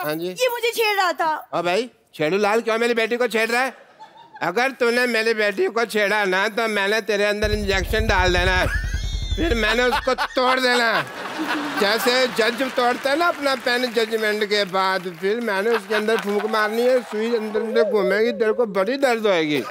हाँ जी। ये मुझे छेड़ रहा था। हाँ भाई छेड़ू लाल क्यों मेरी बेटी को छेड़ रहा है? अगर तूने मेरी बेटी को छेड़ा ना तो मैंने तेरे अंदर इंजेक्शन डाल देना फिर मैंने उसको तोड़ देना जैसे जज तोड़ता है ना अपना पेन जजमेंट के बाद फिर मैंने उसके अंदर फूंक मारनी है सुई अंदर अंदर घूमेगी तेरे को बड़ी दर्द होएगी।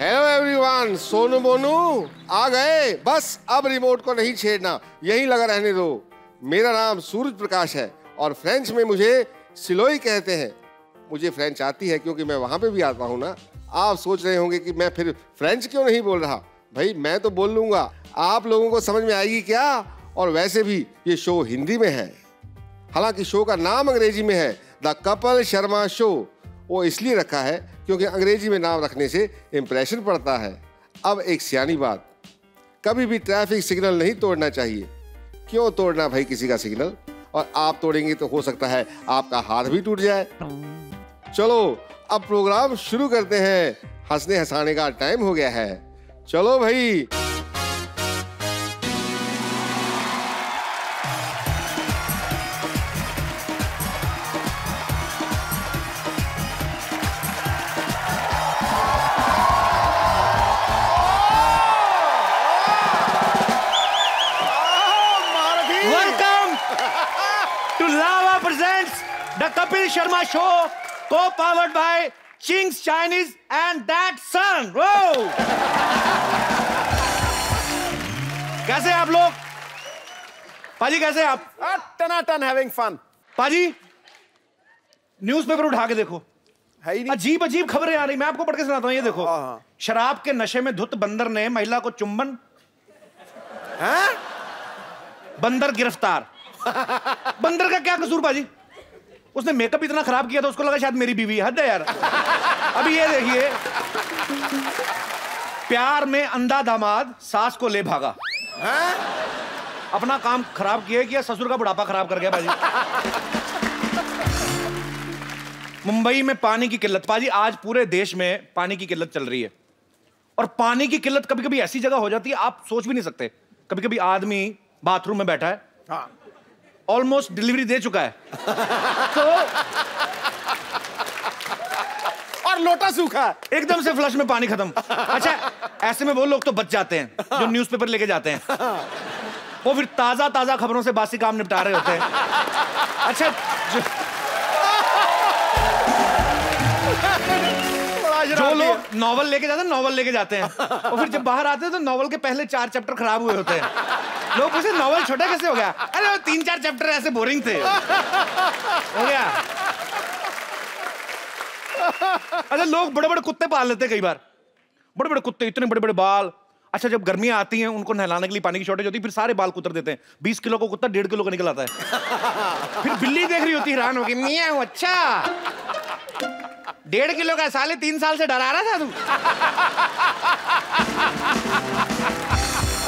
हेलो एवरीवन सोनू मोनू, आ गए। बस अब रिमोट को नहीं छेड़ना, यही लगा रहने दो। मेरा नाम सूरज प्रकाश है और फ्रेंच में मुझे सिलोई कहते हैं। मुझे फ्रेंच आती है क्योंकि मैं वहाँ पे भी आता हूँ ना। आप सोच रहे होंगे कि मैं फिर फ्रेंच क्यों नहीं बोल रहा? भाई, मैं तो बोल लूँगा। आप लोगों को समझ में आएगी क्या? और वैसे भी ये शो हिंदी में है। हालाँकि शो का नाम अंग्रेज़ी में है द कपल शर्मा शो वो इसलिए रखा है क्योंकि अंग्रेज़ी में नाम रखने से इम्प्रेशन पड़ता है। अब एक सियानी बात। कभी भी ट्रैफ़िक सिग्नल नहीं तोड़ना चाहिए। क्यों तोड़ना भाई किसी का सिग्नल और आप तोड़ेंगे तो हो सकता है आपका हाथ भी टूट जाए। चलो, अब प्रोग्राम शुरू करते हैं। हंसने हंसाने का टाइम हो गया है। चलो भाई। Presents the Kapil Sharma Show, co-powered by Ching's Chinese and That Son. Whoa! कैसे हैं आप लोग पाजी कैसे आप टना टन हैविंग फन पाजी न्यूज़पेपर उठा के देखो है ही नहीं अजीब अजीब खबरें आ रही मैं आपको पढ़ के सुनाता हूँ ये देखो हाँ, हाँ। शराब के नशे में धुत बंदर ने महिला को चुंबन हैं? बंदर गिरफ़्तार बंदर का क्या कसूर बाजी उसने मेकअप इतना खराब किया था उसको लगा शायद मेरी बीवी है। हद है यार। अभी ये देखिए। प्यार में अंधा दामाद सास को ले भागा। हैं? अपना काम खराब किया किया ससुर का बुढ़ापा खराब कर गया बाजी मुंबई में पानी की किल्लत। पाजी आज पूरे देश में पानी की किल्लत चल रही है। और पानी की किल्लत कभी कभी ऐसी जगह हो जाती है आप सोच भी नहीं सकते। कभी कभी आदमी बाथरूम में बैठा है हाँ। ऑलमोस्ट डिलीवरी दे चुका है। तो और लोटा सूखा एकदम से फ्लश में पानी खत्म। अच्छा ऐसे में वो लोग तो बच जाते हैं जो न्यूज़पेपर लेके जाते हैं। वो फिर ताज़ा ताज़ा खबरों से बासी काम निपटा रहे होते हैं। अच्छा जो, जो लोग नॉवल लेके जाते हैं नॉवल लेके जाते हैं। और फिर जब बाहर आते हैं तो नॉवल के पहले चार चैप्टर खराब हुए होते हैं। लोग पूछे नॉवल छोटा कैसे हो गया? अरे वो तीन चार चैप्टर ऐसे बोरिंग थे। हो गया। अच्छा लोग बड़े बड़े कुत्ते पाल लेते हैं कई बार। बड़े बड़े कुत्ते इतने बड़े बड़े बाल। अच्छा जब गर्मियाँ आती हैं उनको नहलाने के लिए पानी की शॉर्टेज होती है फिर सारे बाल कुतर देते हैं। बीस किलो का कुत्ता डेढ़ किलो का निकल आता है। फिर बिल्ली देख रही होती है हैरान होगी मियाँ अच्छा। डेढ़ किलो का साले तीन साल से डरा रहा था तू।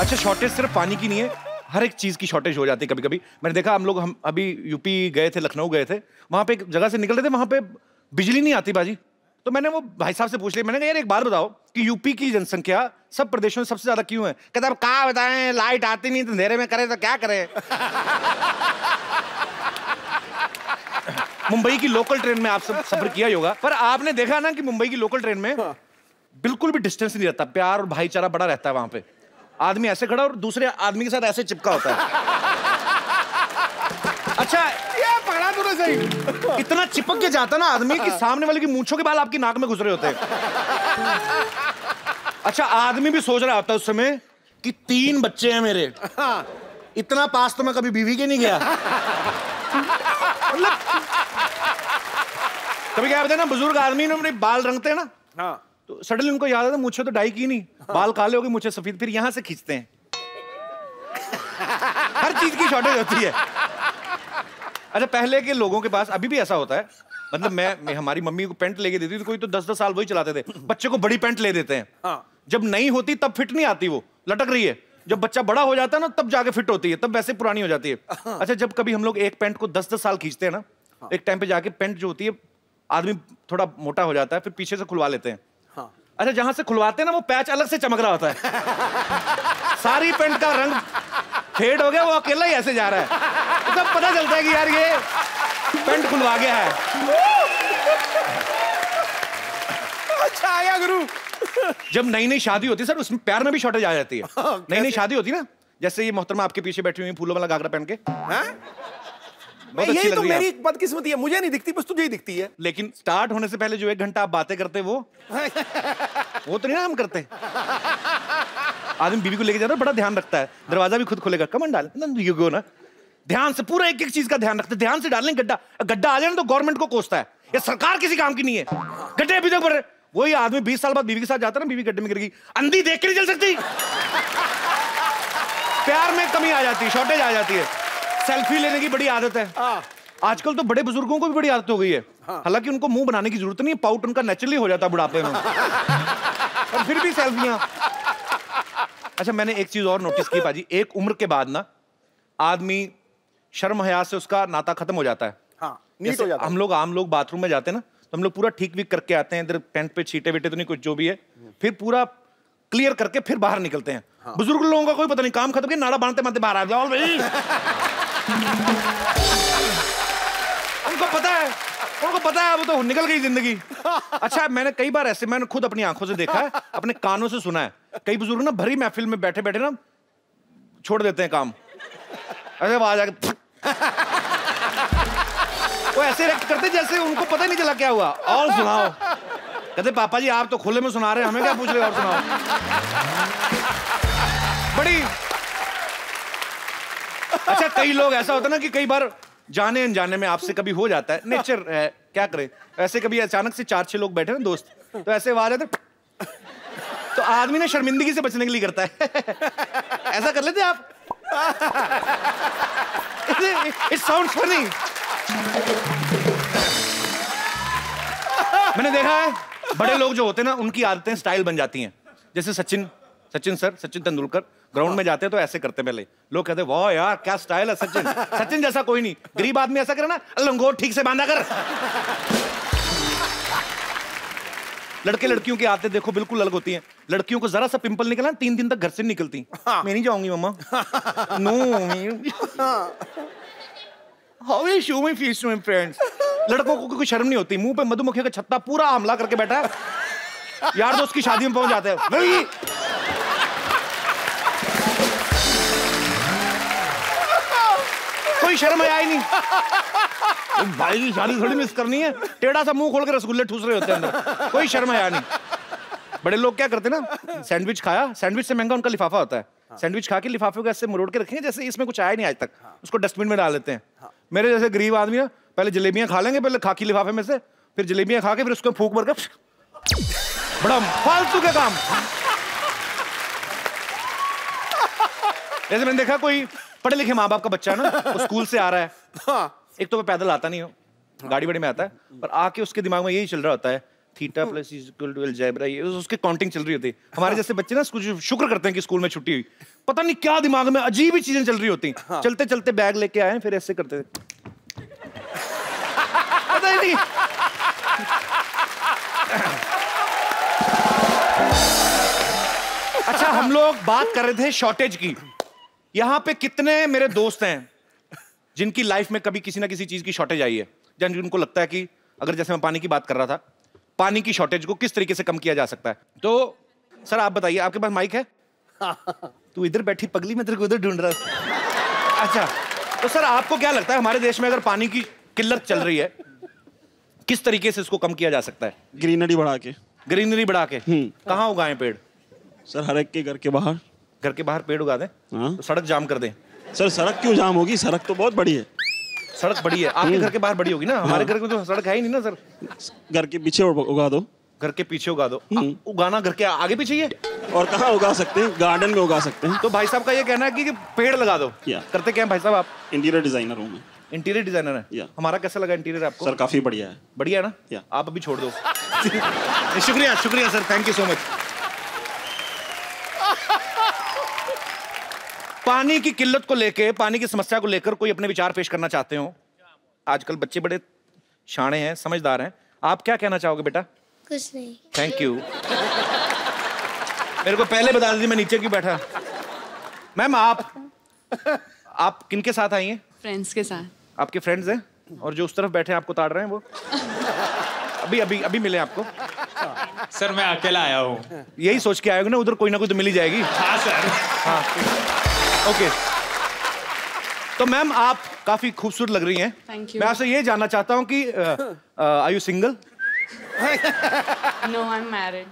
अच्छा शॉर्टेज सिर्फ़ पानी की नहीं है, हर एक चीज़ की शॉर्टेज हो जाती है कभी कभी मैंने देखा, हम लोग, हम अभी यूपी गए थे, लखनऊ गए थे, वहाँ पे एक जगह से निकल रहे थे, वहाँ पे बिजली नहीं आती बाजी। तो मैंने वो भाई साहब से पूछ लिया, मैंने कहा, यार, एक बार बताओ कि यूपी की जनसंख्या सब प्रदेशों में सबसे ज़्यादा क्यों है? कहता अब कहा बताएँ? लाइट आती नहीं तो अंधेरे में करें तो क्या करे? मुंबई की लोकल ट्रेन में आप सब सफ़र किया ही होगा। पर आपने देखा ना कि मुंबई की लोकल ट्रेन में बिल्कुल भी डिस्टेंस नहीं रहता। प्यार और भाईचारा बड़ा रहता है वहाँ पे। आदमी ऐसे खड़ा और दूसरे आदमी के साथ ऐसे चिपका होता है। अच्छा ये पकड़ा तूने सही। इतना चिपक के जाता ना आदमी कि सामने वाले की मूंछों के बाल आपकी नाक में घुस रहे होते। हैं अच्छा आदमी भी सोच रहा होता है उस समय कि तीन बच्चे हैं मेरे। इतना पास तो मैं कभी बीवी के नहीं गया। कभी क्या होता है ना बुज़ुर्ग आदमी ने अपने बाल रंगते हैं ना। हाँ। तो सडनली उनको याद आता मुझे तो डाई की नहीं बाल काले हो गए मुझे सफ़ेद फिर यहाँ से खींचते हैं। हर चीज़ की शॉर्टेज होती है। अच्छा पहले के लोगों के पास अभी भी ऐसा होता है मतलब मैं, मैं हमारी मम्मी को पैंट लेके देती थी कोई तो दस दस साल वही चलाते थे बच्चे को बड़ी पैंट ले देते हैं। हाँ। जब नहीं होती तब फिट नहीं आती वो लटक रही है। जब बच्चा बड़ा हो जाता है ना तब जाके फिट होती है तब वैसे पुरानी हो जाती है। अच्छा जब कभी हम लोग एक पैंट को दस दस साल खींचते हैं ना एक टाइम पे जाके पैंट जो होती है आदमी थोड़ा मोटा हो जाता है फिर पीछे से खुलवा लेते हैं। हाँ। अच्छा जहाँ से खुलवाते हैं ना वो पैच अलग से चमक रहा होता है। सारी पैंट का रंग फेड हो गया वो अकेला ही ऐसे जा रहा है। तब पता चलता है कि यार ये पेंट खुलवा गया है। अच्छा आया गुरु। जब नई नई शादी होती है सर उसमें प्यार में भी शॉर्टेज आ जाती है। हाँ, नई नई शादी होती है ना जैसे ये मोहतरमा आपके पीछे बैठी हुई है, फूलों वाला घाघरा पहन के। यही तो मेरी बदकिस्मती है मुझे नहीं दिखती बस तुझे ही दिखती है। लेकिन स्टार्ट होने से पहले जो एक घंटा आप बातें करते वो? वो तो नहीं ना हम करते। आदमी बीवी को लेके जा रहा है बड़ा ध्यान रखता है। दरवाज़ा भी खुद खोलेगा। कमन डाल यू गो ना ध्यान से पूरा एक एक चीज़ का ध्यान रखते ध्यान से डालें गड्ढा। गड्ढा आ जाए ना तो गवर्नमेंट को कोसता है। ये सरकार किसी काम की नहीं है। गड्ढे अभी तक भर वही आदमी बीस साल बाद बीवी के साथ जाता है ना बीवी गड्ढे में गिर गई अंधी देख के नहीं चल सकती। प्यार में कमी आ जाती है शॉर्टेज आ जाती है। सेल्फी लेने की बड़ी आदत है। हाँ। आजकल तो बड़े बुज़ुर्गों को भी बड़ी आदत हो गई है। हालाँकि उनको मुँह बनाने की ज़रूरत नहीं है पाउट उनका नेचुरली हो जाता है बुढ़ापे में। और फिर भी सेल्फियाँ। अच्छा मैंने एक चीज़ और नोटिस की पाजी एक उम्र के बाद ना आदमी शर्म हया से उसका नाता खत्म हो जाता है। हाँ नीट हो जाता हम लोग आम लोग बाथरूम में जाते हैं ना तो हम लोग पूरा ठीक विक करके आते हैं इधर पेंट पे छीटे वेटे तो नहीं कुछ जो भी है। फिर पूरा क्लियर करके फिर बाहर निकलते हैं। हाँ। बुज़ुर्ग लोगों का कोई पता नहीं काम खत्म किया नाड़ा बांधते बांधते बाहर आ जाओ। भाई उनको पता है, उनको पता है, वो तो निकल गई ज़िंदगी। अच्छा मैंने कई बार ऐसे, मैंने खुद अपनी आँखों से देखा है, अपने कानों से सुना है। कई बुज़ुर्ग ना भरी महफिल में बैठे बैठे ना, छोड़ देते हैं काम। ऐसे आवाज़ आ वो ऐसे रिएक्ट करते जैसे उनको पता नहीं चला क्या हुआ। और सुनाओ। कहते, पापा जी, आप तो खुले में सुना रहे हैं, हमें क्या पूछ रहे हो? और सुनाओ। बड़ी अच्छा कई लोग ऐसा होता है ना कि कई बार जाने अनजाने में आपसे कभी हो जाता है। नेचर है क्या करें? ऐसे कभी अचानक से चार छह लोग बैठे ना दोस्त तो ऐसे आवाज़ आते तो आदमी ना शर्मिंदगी से बचने के लिए करता है। ऐसा कर लेते आप? इट साउंड फनी मैंने देखा है बड़े लोग जो होते हैं ना उनकी आदतें स्टाइल बन जाती हैं। जैसे सचिन सचिन सर सचिन तेंदुलकर ग्राउंड में जाते हैं तो ऐसे करते पहले। लोग कहते वाह यार क्या स्टाइल है सचिन? सचिन जैसा कोई नहीं। गरीब आदमी ऐसा करे ना लंगोट ठीक से बांधा कर। लड़के लड़कियों की आदतें देखो बिल्कुल अलग होती हैं। लड़कियों को जरा सा पिंपल निकला तीन दिन तक घर से निकलती। मैं नहीं जाऊँगी mamma. No how show face to friends लड़कों को कोई शर्म नहीं होती। मुँह पे मधुमक्खी का छत्ता पूरा हमला करके बैठा है। यार दोस्त की शादी में पहुँच जाते हैं। कोई शर्म आया ही नहीं। तो भाई की शादी थोड़ी मिस करनी है। टेढ़ा सा मुँह खोल के रसगुल्ले ठूस रहे होते हैं अंदर। कोई शर्म आया नहीं। बड़े लोग क्या करते ना सैंडविच खाया सैंडविच से महँगा उनका लिफाफा होता है। सैंडविच खा के लिफाफे को ऐसे मरोड़ के रखेंगे जैसे इसमें कुछ आया नहीं आज तक। उसको डस्टबिन में डाल देते हैं। मेरे जैसे गरीब आदमी ना पहले जलेबियाँ खा लेंगे पहले खाकी लिफाफे में से फिर जलेबियाँ खा के फिर उसको फूक भर के बड़ा फालतू के काम। जैसे मैंने देखा कोई पढ़े लिखे माँ बाप का बच्चा ना वो स्कूल से आ रहा है। हाँ। एक तो वो पैदल आता नहीं हो गाड़ी बड़ी में आता है पर आके उसके दिमाग में यही चल रहा होता है theta plus equal to algebra ये उस- उसकी काउंटिंग चल रही होती है। हमारे जैसे बच्चे ना स्कूल शुक्र करते हैं कि स्कूल में छुट्टी हुई। पता नहीं क्या दिमाग में अजीब ही चीज़ें चल रही होती चलते चलते बैग लेके आए फिर ऐसे करते थे। पता ही नहीं। अच्छा हम लोग बात कर रहे थे शॉर्टेज की। यहाँ पे कितने मेरे दोस्त हैं जिनकी लाइफ में कभी किसी ना किसी चीज़ की शॉर्टेज आई है? जन जिनको लगता है कि अगर जैसे मैं पानी की बात कर रहा था पानी की शॉर्टेज को किस तरीके से कम किया जा सकता है? तो सर आप बताइए आपके पास माइक है? तू इधर बैठी पगली मैं तेरे को उधर ढूंढ रहा था अच्छा तो सर आपको क्या लगता है हमारे देश में अगर पानी की किल्लत चल रही है किस तरीके से इसको कम किया जा सकता है? ग्रीनरी बढ़ा के। ग्रीनरी बढ़ा के। कहाँ उगाए पेड़? सर हर एक के घर के बाहर। घर के बाहर पेड़ उगा दें हाँ। तो सड़क जाम कर दें। सर सड़क क्यों जाम होगी? सड़क तो बहुत बड़ी है। सड़क बड़ी है। आपके घर के बाहर बड़ी होगी ना? हमारे घर में तो सड़क है ही नहीं ना सर। घर के पीछे उगा दो। घर के पीछे उगा दो। उगाना घर के आगे पीछे ही है? और कहाँ उगा सकते हैं? गार्डन में उगा सकते हैं। तो भाई साहब का ये कहना है कि कि पेड़ लगा दो। या। करते क्या भाई साहब आप? इंटीरियर डिज़ाइनर हूँ मैं। इंटीरियर डिज़ाइनर है। या। हमारा कैसा लगा इंटीरियर आपको? सर काफ़ी बढ़िया है। बढ़िया है ना। आप अभी छोड़ दो। शुक्रिया शुक्रिया sir. Thank you so much पानी की किल्लत को लेके पानी की समस्या को लेकर कोई अपने विचार पेश करना चाहते हो? आजकल बच्चे बड़े शाणे हैं समझदार हैं। आप क्या कहना चाहोगे बेटा? कुछ नहीं। थैंक यू मेरे को पहले बता दीजिए मैं नीचे क्यों बैठा? मैम आप आप किनके साथ आई हैं? फ्रेंड्स के साथ। आपके फ्रेंड्स हैं? और जो उस तरफ़ बैठे हैं आपको ताड़ रहे हैं वो? अभी अभी अभी मिले आपको। सर मैं अकेला आया हूँ। यही सोच के हो ना उधर कोई ना कोई तो मिली जाएगी। हाँ सर ओके तो मैम आप काफ़ी खूबसूरत लग रही हैं। थैंक यू मैं आपसे ये जानना चाहता हूँ कि are you single no I am married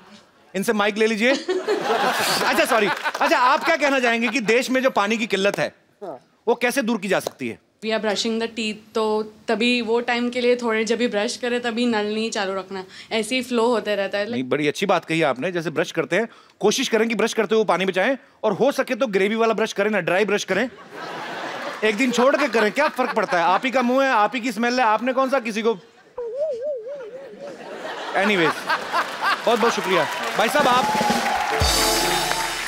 इनसे माइक ले लीजिए। अच्छा सॉरी अच्छा आप क्या कहना चाहेंगे कि देश में जो पानी की किल्लत है। वो कैसे दूर की जा सकती है? We are brushing the teeth तो तभी वो टाइम के लिए थोड़े जब भी ब्रश करें तभी नल नहीं चालू रखना। ऐसे ही फ्लो होते रहता है नहीं बड़ी अच्छी बात कही आपने जैसे ब्रश करते हैं कोशिश करें कि ब्रश करते हुए पानी बचाएँ और हो सके तो ग्रेवी वाला ब्रश करें ना ड्राई ब्रश करें। एक दिन छोड़ के करें क्या फ़र्क पड़ता है? आप ही का मुँह है आप ही की स्मेल है आपने कौन सा? किसी को। एनीवेज बहुत बहुत शुक्रिया। भाई साहब आप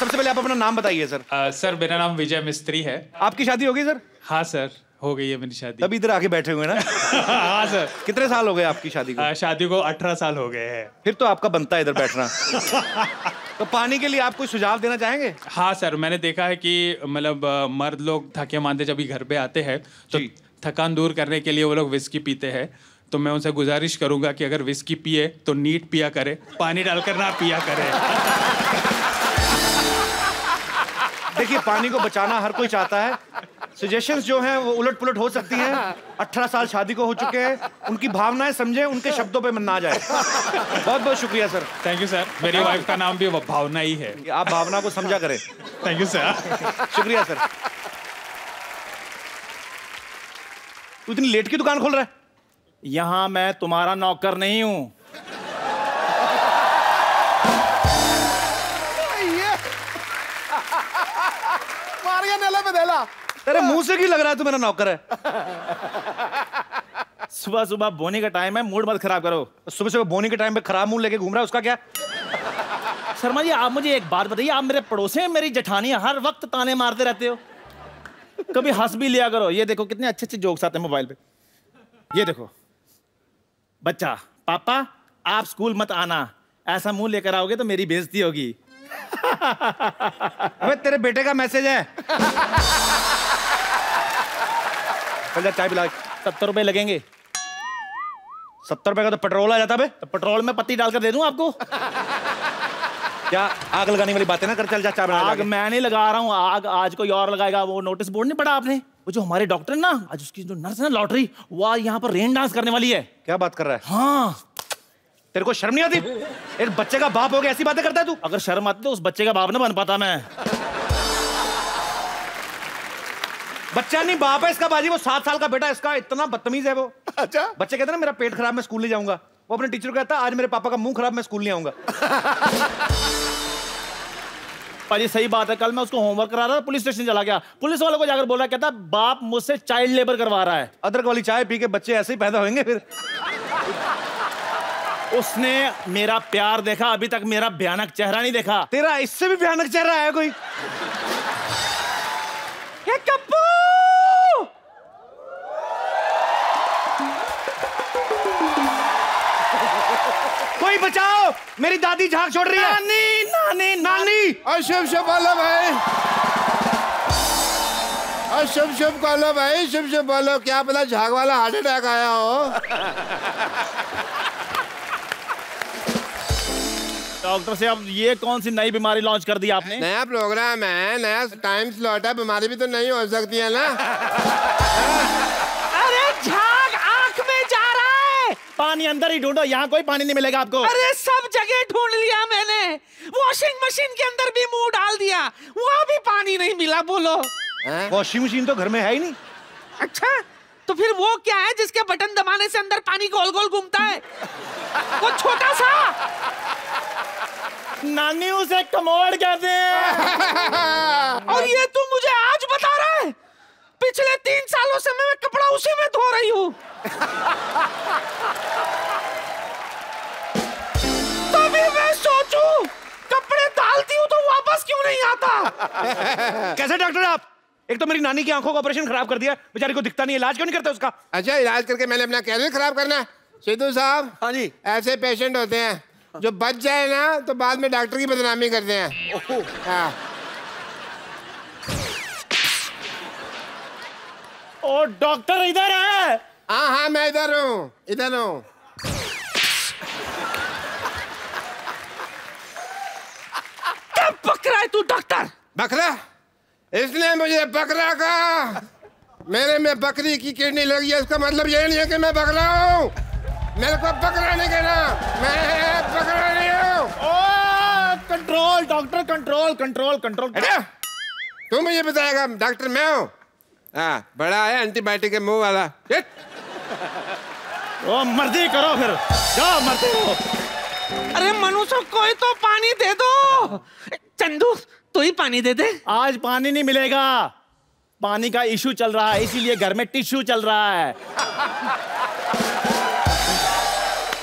सबसे पहले आप अपना नाम बताइए सर। सर मेरा नाम विजय मिस्त्री है। आपकी शादी होगी सर? हाँ सर। हो गई है मेरी शादी। तभी इधर आके बैठे हुए ना? हाँ सर। कितने साल हो गए आपकी शादी को? अ, शादी को अठारह साल हो गए हैं। फिर तो आपका बनता है इधर बैठना। तो पानी के लिए आप कोई सुझाव देना चाहेंगे? हाँ सर मैंने देखा है कि मतलब मर्द लोग थके मानते जब भी घर पे आते हैं तो थकान दूर करने के लिए वो लोग विस्की पीते हैं। तो मैं उनसे गुजारिश करूँगा कि अगर विस्की पिए तो नीट पिया करे पानी डालकर ना पिया करे। देखिए पानी को बचाना हर कोई चाहता है। सजेशंस जो हैं वो उलट पुलट हो सकती हैं। 18 साल शादी को हो चुके हैं। उनकी भावनाएँ समझें उनके शब्दों पे मन ना जाए। बहुत बहुत शुक्रिया सर। थैंक यू सर मेरी वाइफ का नाम भी भावना ही है। आप भावना को समझा करें। थैंक यू सर शुक्रिया सर। तू इतनी लेट की दुकान खोल रहा है? यहाँ मैं तुम्हारा नौकर नहीं हूँ। तेरे मुँह से क्यों लग रहा है तू मेरा नौकर है? सुबह सुबह बोने का टाइम है मूड मत खराब करो। सुबह सुबह बोनी के टाइम पे खराब मुँह लेके घूम रहा है उसका क्या? शर्मा जी आप मुझे एक बात बताइए आप मेरे पड़ोसी हैं मेरी जठानी हर वक्त ताने मारते रहते हो। कभी हंस भी लिया करो। ये देखो कितने अच्छे अच्छे जोक्स आते हैं मोबाइल पे। ये देखो। बच्चा पापा आप स्कूल मत आना। ऐसा मुँह लेकर आओगे तो मेरी बेइज्जती होगी। अबे तेरे बेटे का मैसेज है। चल जा चाय पिला सत्तर रुपए लगेंगे। सत्तर रुपए का तो पेट्रोल आ जाता बे। तो पेट्रोल में पत्ती डालकर दे दूँ आपको? क्या आग लगाने वाली बातें ना कर चल जा चाय बना आग मैं नहीं लगा रहा हूँ। आग आज कोई और लगाएगा वो नोटिस बोर्ड नहीं पड़ा आपने? वो जो हमारे डॉक्टर है ना आज उसकी जो नर्स है ना लॉटरी वो आज यहाँ पर रेन डांस करने वाली है। क्या बात कर रहा है? हाँ। तेरे को शर्म नहीं आती? एक बच्चे का बाप हो गया ऐसी बातें करता है तू? अगर शर्म आती तो उस बच्चे का बाप ना बन पाता मैं। बच्चा नहीं बाप है इसका बाजी वो सात साल का बेटा इसका इतना बदतमीज है वो। अच्छा। बच्चे कहते ना मेरा पेट खराब मैं स्कूल नहीं जाऊँगा। वो अपने टीचर को कहता आज मेरे पापा का मुँह खराब मैं स्कूल नहीं आऊँगा। पाजी सही बात है कल मैं उसको होमवर्क करा रहा था पुलिस स्टेशन चला गया। पुलिस वालों को जाकर बोल रहा कहता बाप मुझसे चाइल्ड लेबर करवा रहा है। अदरक वाली चाय पी के बच्चे ऐसे ही पैदा होंगे फिर। उसने मेरा प्यार देखा अभी तक मेरा भयानक चेहरा नहीं देखा। तेरा इससे भी भयानक चेहरा है कोई? ये कोई बचाओ। मेरी दादी झाग छोड़ रही है। नानी नानी नानी। और शुभ बोलो भाई और शुभ शुभ बोलो भाई शुभ शुभ बोलो क्या पता झाग वाला हार्ट अटैक आया हो। डॉक्टर से अब ये कौन सी नई बीमारी लॉन्च कर दी आपने? नया प्रोग्राम है नया टाइम स्लॉट है। बीमारी भी तो नहीं हो सकती है ना अरे झाग आँख में जा रहा है पानी अंदर ही ढूंढो यहाँ कोई पानी नहीं मिलेगा आपको। अरे सब जगह ढूंढ लिया मैंने। वॉशिंग मशीन के अंदर भी मुँह डाल दिया। वहाँ भी पानी नहीं मिला बोलो। वॉशिंग मशीन तो घर में है ही नहीं। अच्छा तो फिर वो क्या है जिसके बटन दबाने से अंदर पानी गोल गोल घूमता है? वो छोटा सा। नानी उसे कमोड कहते हैं और ये तू मुझे आज बता रहा है? पिछले तीन सालों से मैं कपड़ा उसी में धो रही हूँ। तभी मैं सोचूं कपड़े डालती हूँ तो वापस क्यों नहीं आता? कैसे डॉक्टर आप? एक तो मेरी नानी की आँखों का ऑपरेशन खराब कर दिया बेचारी को दिखता नहीं इलाज क्यों नहीं करते उसका? अच्छा इलाज करके मैंने अपना कैरियर खराब करना है। सिद्धू साहब हाँ जी। ऐसे पेशेंट होते हैं जो बच जाए ना तो बाद में डॉक्टर की बदनामी करते हैं। हाँ। ओ डॉक्टर इधर है। हाँ हाँ मैं इधर हूँ इधर हूँ। कब पकड़ा है तू डॉक्टर? बकरा? इसने मुझे बकरा कहा। मेरे में बकरी की किडनी लगी है इसका मतलब ये नहीं है कि मैं बकरा हूँ। मेरे को बकरा नहीं कहना। मैं बकरा नहीं हूँ। Control doctor control control control अरे तू मुझे बताएगा डॉक्टर मैं हूँ। हाँ बड़ा है एंटीबायोटिक के मुँह वाला। ओ मर्ज़ी करो फिर। जाओ मर्ज़ी करो अरे मनुष्य कोई तो पानी दे दो। चंदू तू ही पानी दे दे। आज पानी नहीं मिलेगा। पानी का इशू चल रहा है इसीलिए घर में टिश्यू चल रहा है।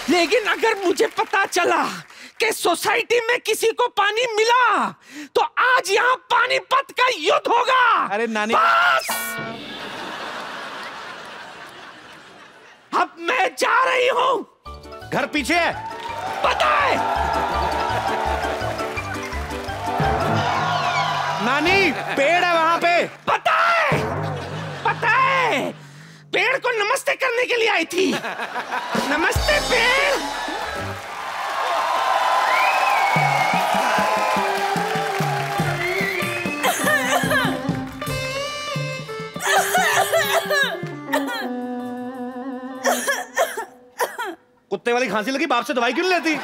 लेकिन अगर मुझे पता चला कि सोसाइटी में किसी को पानी मिला तो आज यहाँ पानीपत का युद्ध होगा। अरे नानी- बस! अब मैं जा रही हूँ। घर पीछे है। पता है नानी पेड़ है वहाँ पे। पता है पता है पेड़ को नमस्ते करने के लिए आई थी। नमस्ते पेड़! कुत्ते वाली खांसी लगी बाप से दवाई क्यों लेती?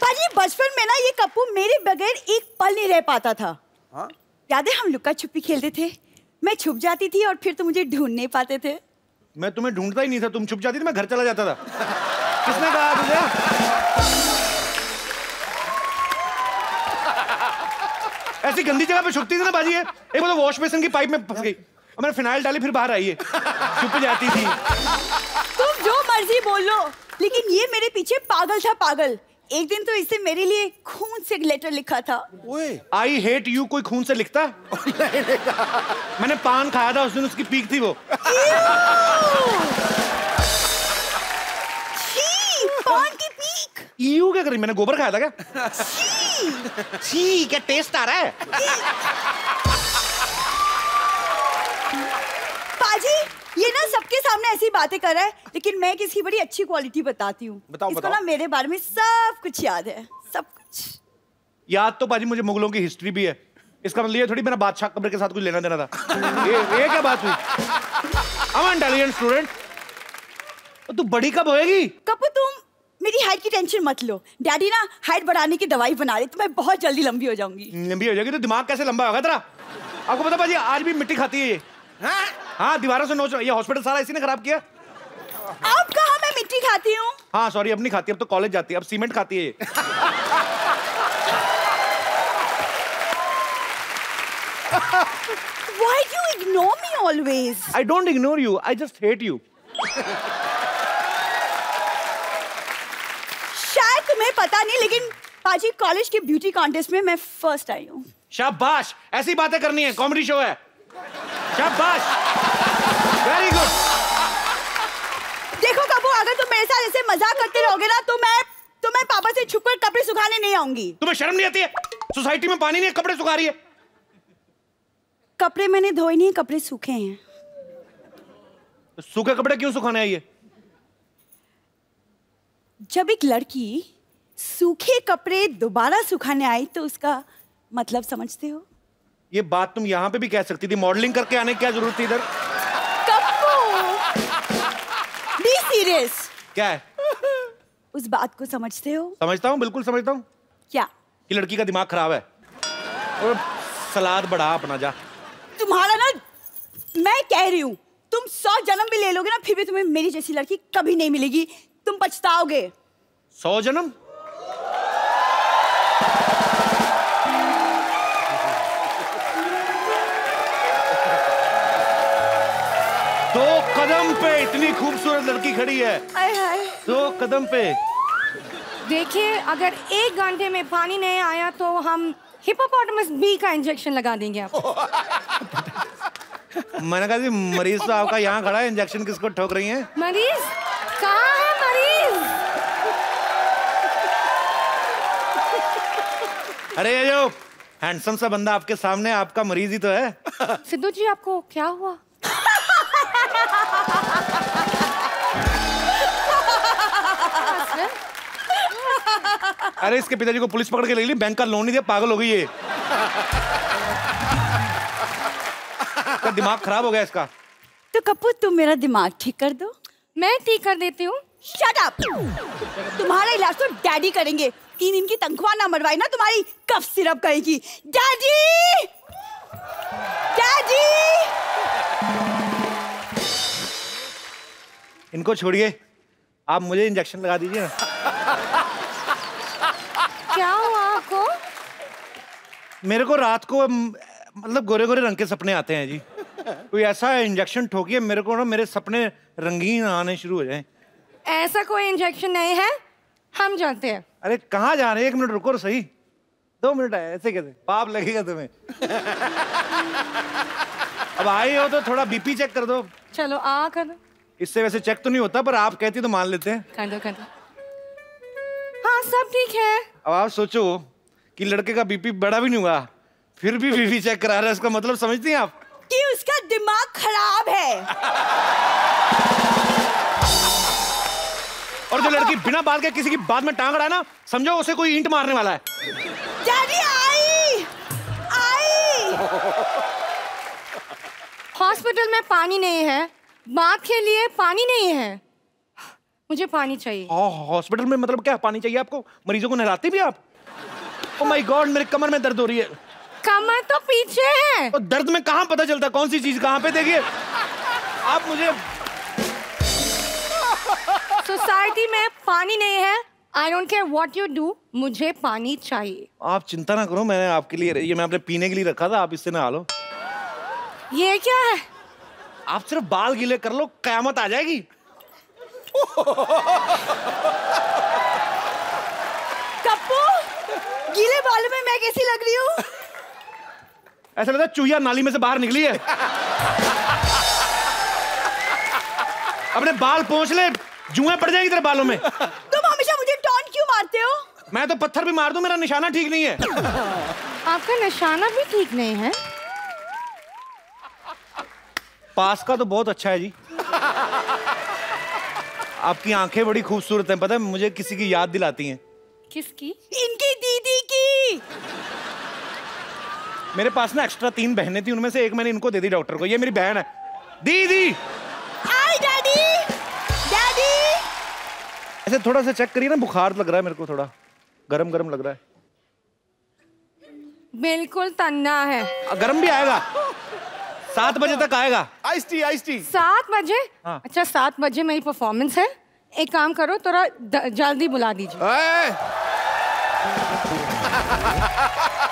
पाजी बचपन में ना ये कप्पू मेरे बगैर एक पल नहीं रह पाता था। याद है हम लुका छुपी खेलते थे। मैं छुप जाती थी और फिर तो मुझे ढूंढ नहीं पाते थे। मैं तुम्हें ढूंढता ही नहीं था तुम छुप जाती थी मैं घर चला जाता था। किसने कहा तुझे ऐसी गंदी जगह पे छुपती थी ना बाजी है एक बार तो वॉश बेसिन की पाइप में फंस गई। और मैंने फिनाइल डाली फिर बाहर आई है। छुप जाती थी। तुम जो मर्ज़ी बोल लो लेकिन ये मेरे पीछे पागल था पागल। एक दिन तो इससे मेरे लिए खून से लेटर लिखा था। आई हेट यू कोई खून से लिखता? मैंने पान खाया था उस दिन उसकी पीक थी वो। पान की पीक यू क्या करी मैंने गोबर खाया था क्या? छी! क्या टेस्ट आ रहा है? ये ना सबके सामने ऐसी बातें कर रहा है लेकिन मैं किसकी बड़ी अच्छी क्वालिटी बताती हूँ। बताओ, इसको बताओ। ना मेरे बारे में सब कुछ याद है सब कुछ। याद तो बाजी मुझे मुगलों की हिस्ट्री भी है। इसका मतलब ये थोड़ी मेरा बादशाह कब्र के साथ कुछ लेना देना था। ये ये क्या बात हुई? An स्टूडेंट तू बड़ी कब होएगी? कपू तुम मेरी हाइट की टेंशन मत लो। डैडी ना हाइट बढ़ाने की दवाई बना रही तो मैं बहुत जल्दी लंबी हो जाऊँगी। लंबी हो जाएगी तो दिमाग कैसे लंबा होगा तेरा? आपको पता बाजी आज भी मिट्टी खाती है ये। हाँ दीवारों से नोच ये हॉस्पिटल सारा इसी ने खराब किया। अब कहा मैं मिट्टी खाती हूँ? हाँ सॉरी अब नहीं खाती अब तो कॉलेज जाती है। अब सीमेंट खाती है ये। Why do you ignore me always? I don't ignore you I just hate you शायद तुम्हें पता नहीं लेकिन पाजी कॉलेज के ब्यूटी कॉन्टेस्ट में मैं फ़र्स्ट आई हूँ। शाबाश! ऐसी बातें करनी है कॉमेडी शो है। शाबाश! वेरी गुड देखो कबू अगर तुम मेरे साथ ऐसे मज़ाक करते रहोगे ना तो मैं तो मैं पापा से छुपकर कपड़े सुखाने नहीं आऊँगी। तुम्हें शर्म नहीं आती है? सोसाइटी में पानी नहीं कपड़े सुखा रही है। कपड़े मैंने धोए नहीं कपड़े सूखे हैं। सूखे कपड़े क्यों सुखाने आई है? जब एक लड़की सूखे कपड़े दोबारा सुखाने आई तो उसका मतलब समझते हो? ये बात तुम यहाँ पे भी कह सकती थी। मॉडलिंग करके आने की क्या ज़रूरत थी इधर? बी सीरियस क्या है? उस बात को समझते हो? समझता हूँ बिल्कुल समझता हूँ। क्या? कि लड़की का दिमाग खराब है। और सलाद बढ़ा अपना जा। तुम्हारा ना मैं कह रही हूँ तुम सौ जन्म भी ले लोगे ना फिर भी तुम्हें मेरी जैसी लड़की कभी नहीं मिलेगी। तुम पछताओगे। सौ जन्म? कदम पे इतनी खूबसूरत लड़की खड़ी है। हाय हाय दो कदम पे। देखिए अगर एक घंटे में पानी नहीं आया तो हम हिपोपोटामस बी का इंजेक्शन लगा देंगे आपको मैंने कहा जी मरीज़ तो आपका यहाँ खड़ा है इंजेक्शन किसको ठोक रही है? मरीज़? कहाँ है मरीज़? अरे ये जो हैंडसम सा बंदा आपके सामने आपका मरीज़ ही तो है। सिद्धू जी आपको क्या हुआ? अरे इसके पिताजी को पुलिस पकड़ के ले ली बैंक का लोन नहीं दिया पागल हो गई ये। इसका दिमाग खराब हो गया इसका। तो कपूर तुम मेरा दिमाग ठीक कर दो। मैं ठीक कर देती हूँ। शट अप तुम्हारा इलाज तो डैडी करेंगे। तीन दिन की तनख्वाह ना मरवाई ना तुम्हारी कफ सिरप करेगी। डैडी डैडी इनको छोड़िए। आप मुझे इंजेक्शन लगा दीजिए। ना क्या हुआ आपको मेरे को रात को मतलब गोरे गोरे रंग के सपने आते हैं जी। कोई ऐसा इंजेक्शन ठोकिए मेरे को ना मेरे सपने रंगीन आने शुरू हो जाएँ। ऐसा कोई इंजेक्शन नहीं है। हम जानते हैं। अरे कहाँ जा रहे हैं? एक मिनट रुको सही। दो मिनट है ऐसे कैसे? पाप लगेगा तुम्हें। अब आई हो तो थोड़ा बीपी चेक कर दो। चलो आ कर। इससे वैसे चेक तो नहीं होता पर आप कहती तो मान लेते हैं। कर दो कर दो। हाँ सब ठीक है। अब आप सोचो। कि लड़के का बीपी बड़ा भी नहीं हुआ। फिर भी बीपी चेक करा रहा है इसका मतलब समझती हैं आप? कि उसका दिमाग खराब है। और जो लड़की बिना बाल के किसी की बात में टांग रहा है ना समझो उसे कोई ईंट मारने वाला है। Daddy I! आई! हॉस्पिटल में पानी नहीं है बात के लिए पानी नहीं है। मुझे पानी चाहिए। हाँ, हॉस्पिटल में मतलब क्या पानी चाहिए आपको? मरीजों को नहलाती भी आप? ओ माय गॉड मेरे कमर में दर्द हो रही है। कमर तो पीछे है। और दर्द में कहाँ पता चलता कौन सी चीज़ कहाँ पे देखिए। आप मुझे सोसाइटी में पानी नहीं है। I don't care what you do मुझे पानी चाहिए। आप चिंता ना करो मैंने आपके लिए ये मैं अपने पीने के लिए रखा था आप इससे नहा लो। ये क्या है? आप सिर्फ़ बाल गीले कर लो कयामत आ जाएगी कप्पू गीले बालों में मैं कैसी लग रही हूँ? ऐसा लगता है चूहिया नाली में से बाहर निकली है। अपने बाल पहुँच ले जुएँ पड़ जाएँगी तेरे बालों में। तुम हमेशा मुझे टॉन्ट क्यों मारते हो? मैं तो पत्थर भी मार दूँ मेरा निशाना ठीक नहीं है। आपका निशाना भी ठीक नहीं है? पास का तो बहुत अच्छा है जी। आपकी आँखें बड़ी खूबसूरत हैं पता है मुझे किसी की याद दिलाती हैं। किसकी? इनकी दीदी की। मेरे पास ना एक्स्ट्रा तीन बहनें थी उनमें से एक मैंने इनको दे दी डॉक्टर को। ये मेरी बहन है। दीदी! आई डैडी! डैडी! ऐसे थोड़ा सा चेक करिए ना बुखार लग रहा है मेरे को थोड़ा। गरम गरम लग रहा है। बिल्कुल तन्ना है। गरम भी आएगा। सात बजे तक आएगा। Ice tea ice tea. सात बजे? हाँ। अच्छा सात बजे मेरी परफॉर्मेंस है। एक काम करो थोड़ा जल्दी बुला दीजिए।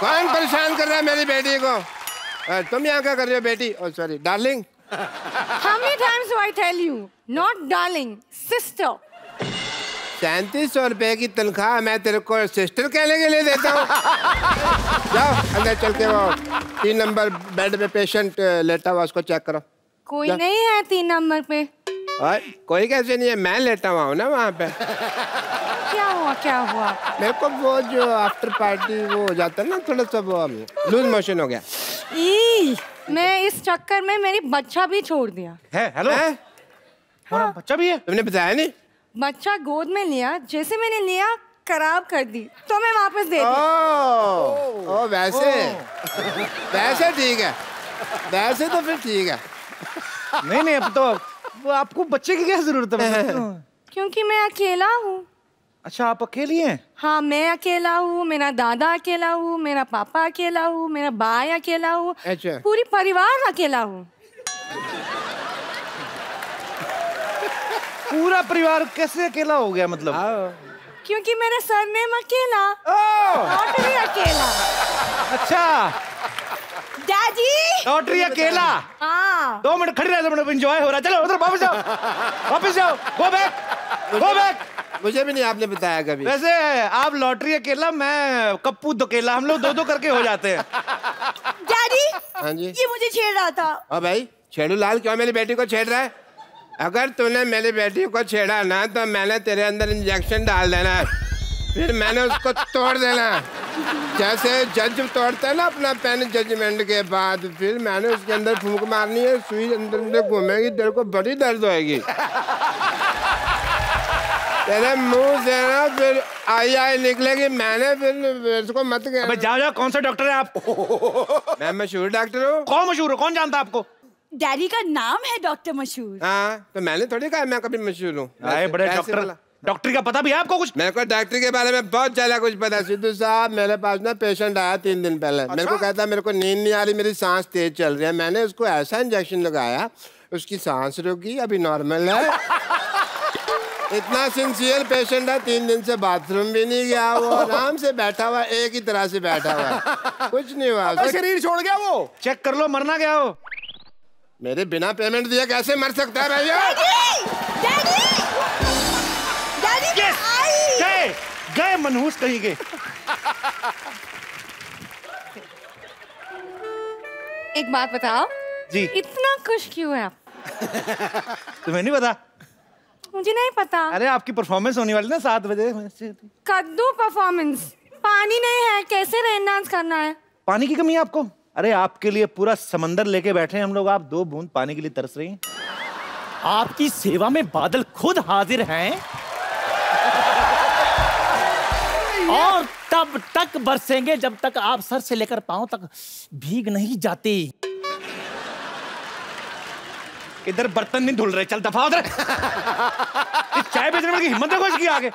कौन परेशान कर रहा है मेरी बेटी को? तुम यहाँ क्या कर रही हो बेटी? ओ sorry darling How many times do I tell you? Not darling, sister. सैंतीस सौ रुपए की तनख्वाह मैं तेरे को सिस्टर कहने के लिए देता हूँ। जाओ अंदर चल के वो तीन नंबर बेड पे पेशेंट लेटा हुआ उसको चेक करो। कोई जा। नहीं है तीन नंबर पे। और कोई कैसे नहीं है मैं लेटा हुआ हूँ ना वहाँ पे। क्या हुआ क्या हुआ? मेरे को वो जो आफ्टर पार्टी वो हो जाता है ना थोड़ा सा वो लूज मोशन हो गया। ई, मैं इस चक्कर में मेरी बच्चा भी छोड़ दिया। है हेलो? हैं? हमारा बच्चा भी है? तुमने बताया नहीं? बच्चा गोद में लिया जैसे मैंने लिया खराब कर दी तो मैं वापस दे दी। ओ, ओ वैसे। वैसे ठीक है। वैसे तो फिर ठीक है। नहीं नहीं अब तो वो आपको बच्चे की क्या ज़रूरत है? क्योंकि मैं अकेला हूँ। अच्छा आप अकेली हैं? हाँ मैं अकेला हूँ मेरा दादा अकेला हूँ मेरा पापा अकेला हूँ मेरा भाई अकेला हूँ अच्छा। पूरी परिवार अकेला हूँ। पूरा परिवार कैसे अकेला हो गया मतलब? क्योंकि मेरे सरनेम अकेला। अकेला। अच्छा। डैडी लॉटरी अकेला। हाँ। दो मिनट खड़ी रह एंजॉय हो रहा चलो उधर वापस जाओ। वापस जाओ। गो बैक गो बैक मुझे भी नहीं आपने बताया कभी। वैसे आप लॉटरी अकेला मैं कप्पू दकेला हम लोग दो दो करके हो जाते हैं। हाँ डैडी जी। ये मुझे छेड़ रहा था। ओ भाई छेड़ू लाल क्यों मेरी बेटी को छेड़ रहा है? अगर तूने मेरी बेटी को छेड़ा ना तो मैंने तेरे अंदर इंजेक्शन डाल देना फिर मैंने उसको तोड़ देना है। जैसे जज तोड़ता है ना अपना पेन जजमेंट के बाद फिर मैंने उसके अंदर फूंक मारनी है सुई अंदर अंदर घूमेगी तेरे को बड़ी दर्द होएगी। तेरे मुँह से ना फिर आई आई निकलेगी मैंने फिर इसको मत अबे जाओ जाओ कौन सा डॉक्टर है आप? मैं मशहूर डॉक्टर हूँ। कौन मशहूर हो? कौन जानता है आपको? डैडी का नाम है डॉक्टर मशहूर। हाँ तो मैंने थोड़ी कहा मैं कभी मशहूर हूँ। बड़े डॉक्टर। डॉक्टरी का पता भी है आपको कुछ? मेरे को डॉक्टर के बारे में बहुत ज़्यादा कुछ पता है। सिद्धू साहब मेरे पास ना पेशेंट आया तीन दिन पहले। अच्छा? मेरे को कहता मेरे को नींद नहीं आ रही मेरी सांस तेज चल रही है। मैंने उसको ऐसा इंजेक्शन लगाया उसकी सांस रुक गई अभी नॉर्मल है। इतना सिंसियर पेशेंट है तीन दिन से बाथरूम भी नहीं गया वो आराम से बैठा हुआ एक ही तरह से बैठा हुआ। कुछ नहीं हुआ। शरीर छोड़ गया वो। चेक कर लो मरना गया हो मेरे बिना पेमेंट दिया कैसे मर सकता है भैया? गए मनहूस कहीं गए एक बात बताओ। जी। इतना खुश क्यों है आप? तुम्हें नहीं पता? मुझे नहीं पता। अरे आपकी परफॉर्मेंस होने वाली ना सात बजे। कद्दू परफॉर्मेंस पानी नहीं है कैसे रेन डांस करना है? पानी की कमी है आपको? अरे आपके लिए पूरा समंदर लेके बैठे हैं हम लोग। आप दो बूंद पानी के लिए तरस रही हैं। आपकी सेवा में बादल खुद हाजिर हैं। और तब तक बरसेंगे जब तक आप सर से लेकर पाँव तक भीग नहीं जाते। इधर बर्तन नहीं धुल रहे चल दफ़ा उधर। इस चाय बेचने वाले की हिम्मत देखो इसकी आगे?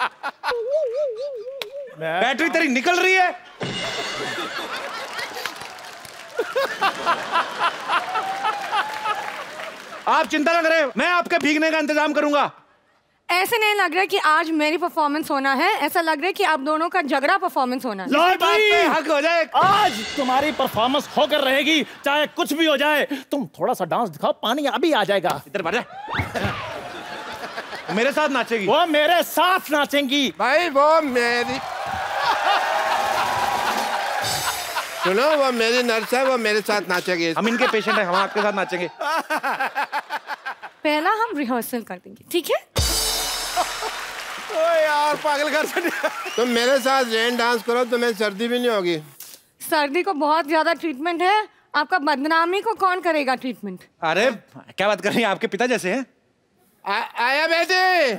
बैटरी तेरी निकल रही है। आप चिंता ना करें मैं आपके भीगने का इंतज़ाम करूँगा। ऐसे नहीं लग रहा कि आज मेरी परफॉर्मेंस होना है ऐसा लग रहा है कि आप दोनों का झगड़ा परफॉर्मेंस होना है। बात पे हक हो जाए। आज तुम्हारी परफॉर्मेंस होकर रहेगी चाहे कुछ भी हो जाए। तुम थोड़ा सा डांस दिखाओ पानी अभी आ जाएगा। इधर बढ़ जा। मेरे साथ नाचेगी। वो मेरे साथ नाचेंगी। भाई वो मेरी सुनो वो मेरी नर्स है वो मेरे साथ नाचेगी। हम इनके पेशेंट हैं हम आपके साथ नाचेंगे। पहला हम रिहर्सल कर देंगे ठीक है? यार पागल से तुम मेरे साथ रेन डांस करो तुम्हें सर्दी भी नहीं होगी। सर्दी को बहुत ज़्यादा ट्रीटमेंट है। आपका बदनामी को कौन करेगा ट्रीटमेंट अरे क्या बात कर रही हैं? आपके पिता जैसे हैं? आया बेटी।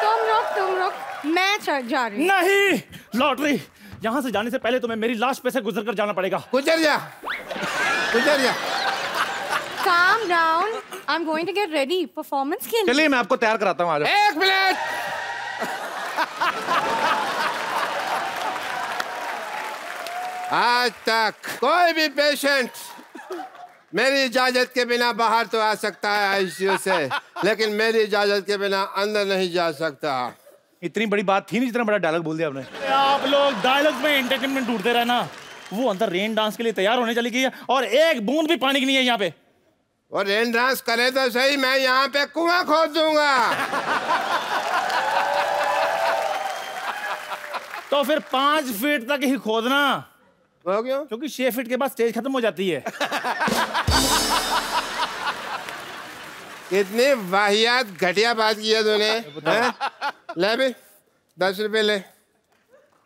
तुम रुक तुम रुक। मैं जा रही हूँ। नहीं। लॉटरी यहाँ से जाने से पहले तुम्हें मेरी लाश पे से गुजर कर जाना पड़ेगा। गुजर जा। गुजर जा। Down I am going to get ready performance के लिए. चलिए मैं आपको तैयार कराता हूँ आज एक मिनट। आज तक कोई भी पेशेंट मेरी इजाज़त के बिना बाहर तो आ सकता है आईसीयू से लेकिन मेरी इजाज़त के बिना अंदर नहीं जा सकता। इतनी बड़ी बात थी नहीं जितना बड़ा डायलॉग बोल दिया आपने। आप लोग डायलॉग में एंटरटेनमेंट ढूंढते रहना। वो अंदर रेन डांस के लिए तैयार होने चली गई है और एक बूंद भी पानी की नहीं है यहाँ पे। और रेन डांस करे तो सही मैं यहाँ पे कुआँ खोद दूँगा। तो फिर पाँच फीट तक ही खोदना। गया। क्योंकि छह फीट के बाद स्टेज खत्म हो जाती है। कितनी वाहियात घटिया बात की है तूने ले भी दस रुपए ले।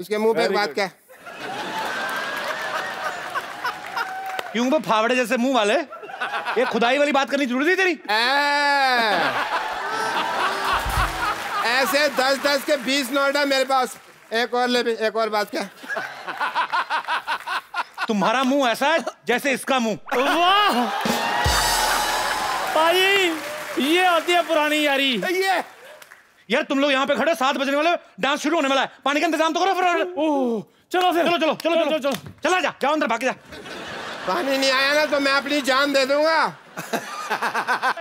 इसके मुँह पे बात क्या? क्यों वो फावड़े जैसे मुँह वाले? ये खुदाई वाली बात करनी ज़रूरी थी तेरी? ऐसे दस दस के बीस नोट है मेरे पास। एक और ले भी एक और बात क्या? तुम्हारा मुँह ऐसा है जैसे इसका मुँह। वाह! भाई ये होती है पुरानी यारी। ये। यार तुम लोग यहाँ पे खड़े सात बजने वाले डांस शुरू होने वाला है। पानी का इंतज़ाम तो करो फिर। ओह चलो फिर। चलो चलो चलो चलो चलो, चलो चला। जा जाओ अंदर भाग जा। पानी नहीं आया ना तो मैं अपनी जान दे दूँगा।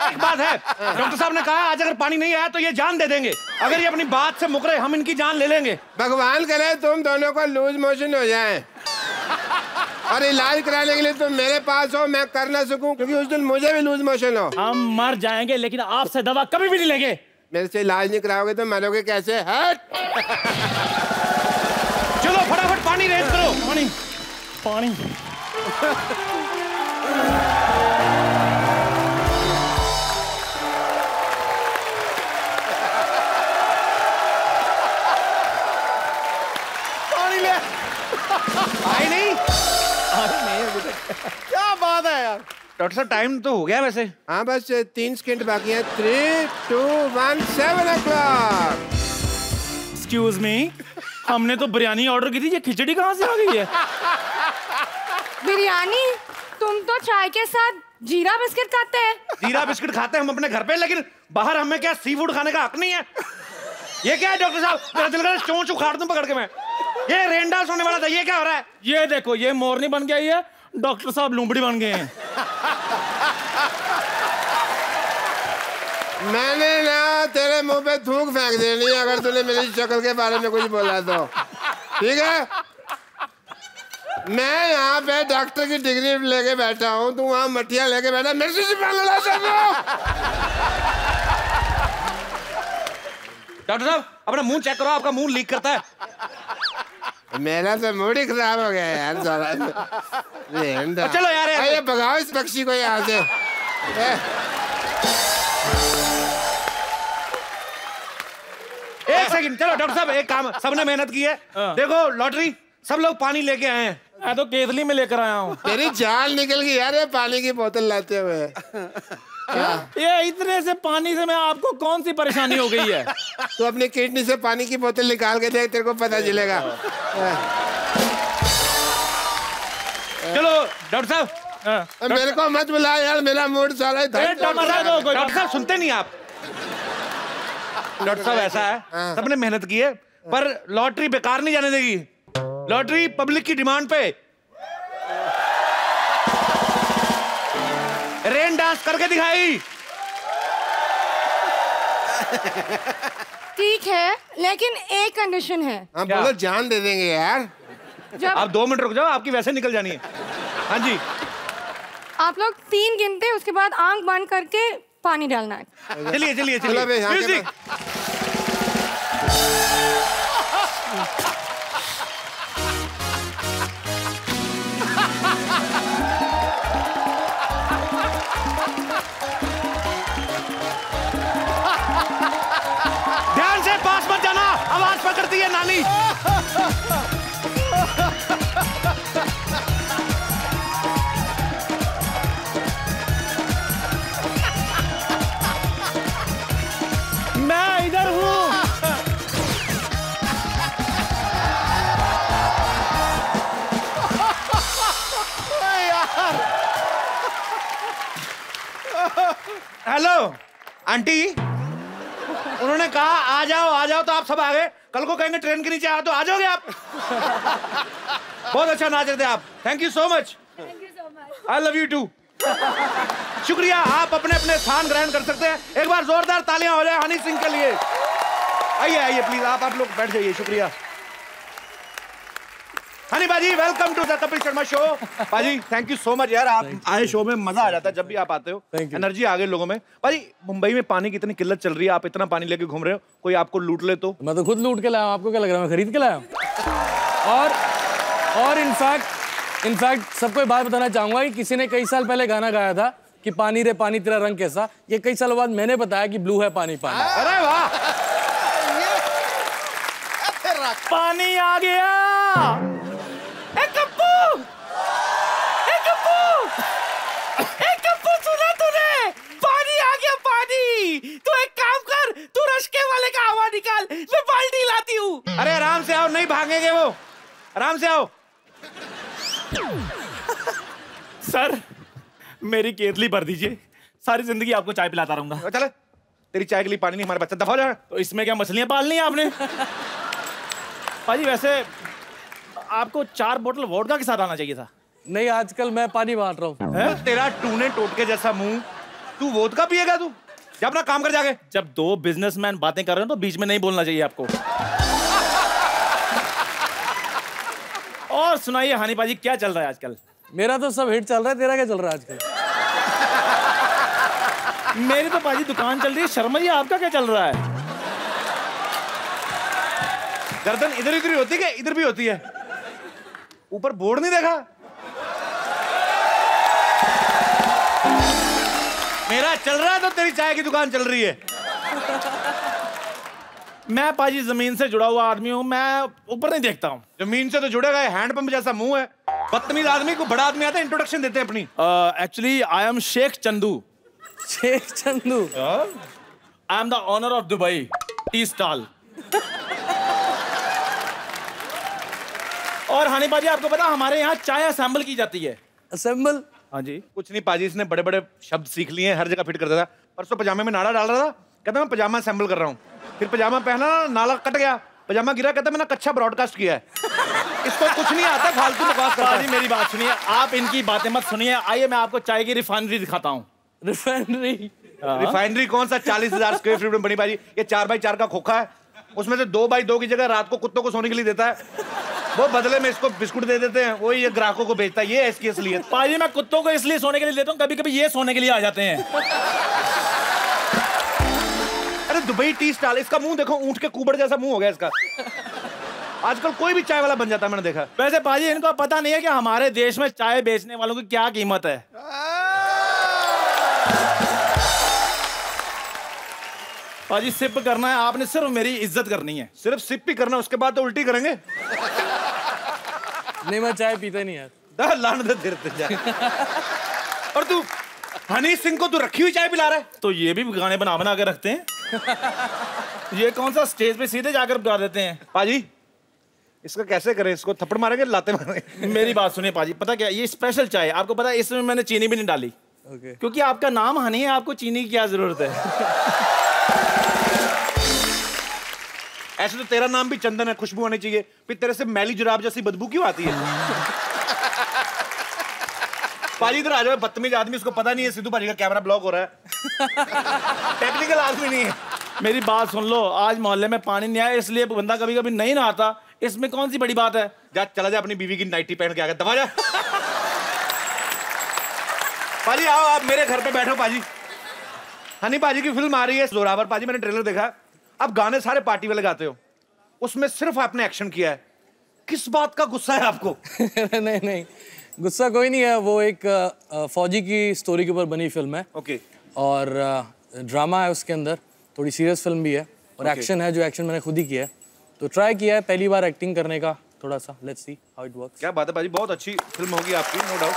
एक बात है डॉक्टर साहब ने कहा आज अगर पानी नहीं आया तो ये जान दे देंगे। अगर ये अपनी बात से मुकरे हम इनकी जान ले लेंगे। भगवान करे तुम दोनों को लूज मोशन हो जाए। और इलाज कराने के लिए तुम मेरे पास हो मैं कर ना सकूँ क्योंकि उस दिन मुझे भी लूज मोशन हो। हम मर जाएँगे लेकिन आपसे दवा कभी भी नहीं लेंगे। मेरे से इलाज नहीं कराओगे तो मरोगे कैसे? हट! चलो फटाफट पानी रेस करो। पानी पानी। क्या बात है यार। डॉक्टर साहब टाइम तो हो गया वैसे। हाँ बस तीन सेकेंड बाकी हैं। Three two one seven o'clock excuse me हमने तो बिरयानी ऑर्डर की थी ये खिचड़ी कहाँ से आ गई है? बिरयानी? तुम तो चाय के साथ जीरा बिस्किट खाते हैं। जीरा बिस्किट खाते हैं हम अपने घर पे लेकिन बाहर हमें क्या सी फ़ूड खाने का हक नहीं है? ये क्या है डॉक्टर साहब? मेरा दिल कर चोंच उखाड़ दूँ पकड़ के मैं। ये रेन डांस होने वाला था ये क्या हो रहा है? ये देखो ये मोरनी बन गई है डॉक्टर साहब लुम्बड़ी बन गए हैं। मैंने ना तेरे मुँह पे थूक फेंक देनी है अगर तूने मेरी शक्ल के बारे में कुछ बोला तो। ठीक है? मैं यहाँ पे डॉक्टर की डिग्री लेके बैठा हूँ तू वहाँ मटिया लेके बैठा मेरे से पहले ला सको डॉक्टर साहब अपना मुँह चेक करो आपका मुँह लीक करता है। मेरा तो मूड ही खराब हो गया यार सारा। चलो यार, यार। अरे भगाओ इस पक्षी को यहाँ से। एक सेकंड चलो डॉक्टर साहब एक काम सबने मेहनत की है। देखो लॉटरी सब लोग पानी लेके आए हैं। मैं तो केतली में लेकर आया हूँ। तेरी जान निकल गई यार ये पानी की बोतल लाते हुए। ये इतने से पानी से मैं आपको कौन सी परेशानी हो गई है? तू अपनी किडनी से पानी की बोतल निकाल के देख तेरे को पता चलेगा। चलो डॉक्टर साहब हाँ। मेरे को मत बुला यार मेरा मूड सारा ही डॉक्टर साहब, डॉक्टर सुनते नहीं आप। डॉक्टर साहब ऐसा है। सबने मेहनत की है पर लॉटरी बेकार नहीं जाने देगी। लॉटरी पब्लिक की डिमांड पे। रेन डांस करके दिखाई। ठीक है लेकिन एक कंडीशन है। क्या? बोलो जान दे देंगे यार। जब आप दो मिनट रुक जाओ आपकी वैसे निकल जानी है। हाँ जी। आप लोग तीन गिनते उसके बाद आँख बंद करके पानी डालना है। चलिए चलिए चलिए। नानी। मैं इधर हूँ। हेलो आंटी उन्होंने कहा, आ जाओ आ जाओ तो आप सब आ गए। कल को कहेंगे ट्रेन के नीचे आ तो आ जाओगे आप। बहुत अच्छा नाच रहे थे आप। Thank you so much I love you too शुक्रिया आप अपने अपने स्थान ग्रहण कर सकते हैं। एक बार जोरदार तालियाँ हो जाए हनी सिंह के लिए। आइए आइए प्लीज़ आप आप लोग बैठ जाइए शुक्रिया। Honey baaji welcome to the Kapil Sharma show baaji thank you so much यार आप आए शो में मज़ा आ जाता है जब भी आप आते हो। एनर्जी आ गई लोगों में। बाजी मुंबई में पानी की इतनी किल्लत चल रही है आप इतना पानी लेके घूम रहे हो कोई आपको लूट ले तो? मैं तो खुद लूट के लाया हूँ, आपको क्या लग रहा है मैं खरीद के लाया हूँ? और और इनफैक्ट इनफैक्ट सबको एक बात बताना चाहूँगा कि किसी ने कई साल पहले गाना गाया था कि पानी रे पानी तेरा रंग कैसा। ये कई सालों बाद मैंने बताया कि ब्लू है पानी पानी। अरे वाह! पानी आ गया ए कप्पू ए कप्पू ए कप्पू सुना तूने पानी आ गया पानी तू एक काम कर तू वाले का हवा निकाल। मैं बाल्टी लाती हूँ। अरे आराम से आओ नहीं भागेंगे वो। आराम से आओ। सर मेरी केतली भर दीजिए। सारी ज़िंदगी आपको चाय पिलाता रहूँगा। चले तेरी चाय के लिए पानी नहीं हमारे बच्चा दफ़ा हो जाए तो इसमें क्या मछलियाँ पालनी है आपने? भाजी वैसे आपको चार बोतल वोडका के साथ आना चाहिए था। नहीं आजकल मैं पानी बांट रहा हूँ। है? तेरा टूने टोटके जैसा मुँह तू वोदका पिएगा तू? जा अपना काम कर जाके। जब दो बिजनेसमैन बातें कर रहे हो तो बीच में नहीं बोलना चाहिए आपको। और सुनाइए हानी पाजी क्या चल रहा है आजकल? मेरा तो सब हिट चल रहा है तेरा क्या चल रहा है आजकल? मेरी तो पाजी दुकान चल रही है शर्मा जी आपका क्या चल रहा है? गर्दन इधर इधर ही होती है इधर भी होती है। ऊपर बोर्ड नहीं देखा? मेरा चल रहा है तो तेरी चाय की दुकान चल रही है। मैं पाजी ज़मीन से जुड़ा हुआ आदमी हूँ मैं ऊपर नहीं देखता हूँ। ज़मीन से तो जुड़ेगा हैंड पंप जैसा मुँह है। बदतमीज आदमी को बड़ा आदमी आता है इंट्रोडक्शन देते हैं अपनी। Actually I am Sheikh Chandu Sheikh Chandu I am the owner of Dubai tea stall और हनी बाजी आपको पता हमारे यहाँ चाय असेंबल की जाती है। असेंबल हाँ जी। कुछ नहीं पाजी इसने बड़े बड़े शब्द सीख लिए हर जगह फिट कर था। परसों पजामे में नाड़ा डाल रहा था कहता मैं पजामा असेंबल कर रहा हूँ। फिर पजामा पहना नाला कट गया पजामा गिरा कहता मैंने कच्चा ब्रॉडकास्ट किया है। इसको कुछ नहीं आता फालतू बकवास करता है। मेरी बात सुनिए आप इनकी बातें मत सुनिए। आइए मैं आपको चाय की रिफाइनरी दिखाता हूँ। रिफाइनरी रिफाइनरी कौन सा? चालीस हज़ार स्क्वायर फीट में बनी पाजी। ये चार बाई चार का खोखा है। उसमें से दो बाई दो की जगह रात को कुत्तों को सोने के लिए देता है। वो बदले में इसको बिस्कुट दे देते हैं वो ये ग्राहकों को बेचता है। ये है इसकी असलियत। पाजी मैं कुत्तों को इसलिए सोने के लिए देता हूँ कभी कभी ये सोने के लिए आ जाते हैं। अरे दुबई टी स्टाल इसका मुँह देखो ऊँट के कुबड़ जैसा मुँह हो गया इसका। आजकल कोई भी चाय वाला बन जाता है मैंने देखा। वैसे पाजी इनको पता नहीं है कि हमारे देश में चाय बेचने वालों की क्या कीमत है। पाजी सिप करना है। आपने सिर्फ़ मेरी इज़्ज़त करनी है। सिर्फ़ सिप ही करना है उसके बाद तो उल्टी करेंगे। नहीं मैं चाय पीता नहीं यार। दा, लान दे जा। और तू हनी सिंह को तू रखी हुई चाय पिला रहा है? तो ये भी गाने बना बना के रखते हैं। ये कौन सा स्टेज पे सीधे जाकर गा देते हैं? पाजी इसका कैसे करें? इसको थप्पड़ मारेंगे लाते मारेंगे। मेरी बात सुनिए पाजी पता क्या ये स्पेशल चाय है। आपको पता है इसमें मैंने चीनी भी नहीं डाली। ओके क्योंकि आपका नाम हनी है आपको चीनी की क्या ज़रूरत है? ऐसे तो तेरा नाम भी चंदन है खुशबू आनी चाहिए। फिर तेरे से मैली जुराब जैसी बदबू क्यों आती है? पाजी इधर आ जाओ बदतमीज आदमी उसको पता नहीं है सिद्धू पाजी का कैमरा ब्लॉक हो रहा है। टेक्निकल आदमी नहीं है। मेरी बात सुन लो आज मोहल्ले में पानी नहीं आया इसलिए बंदा कभी कभी नहीं नहाता। इसमें कौन सी बड़ी बात है? जा चला जा अपनी बीवी की नाइटी पहन के आगे दबा जा। पाजी आओ आप मेरे घर पे बैठो पाजी। हनी पाजी की फ़िल्म आ रही है जोरावर पाजी मैंने ट्रेलर देखा। अब गाने सारे पार्टी वाले गाते हो उसमें सिर्फ़ आपने एक्शन किया है। किस बात का गुस्सा है आपको? नहीं नहीं। गुस्सा कोई नहीं है वो एक फौजी की स्टोरी के ऊपर बनी फ़िल्म है। ओके और ड्रामा है उसके अंदर थोड़ी सीरियस फ़िल्म भी है। और Okay. एक्शन है जो एक्शन मैंने खुद ही किया है। तो ट्राई किया है पहली बार एक्टिंग करने का थोड़ा सा। Let's see how it works क्या बात है पाजी बहुत अच्छी फ़िल्म होगी आपकी नो डाउट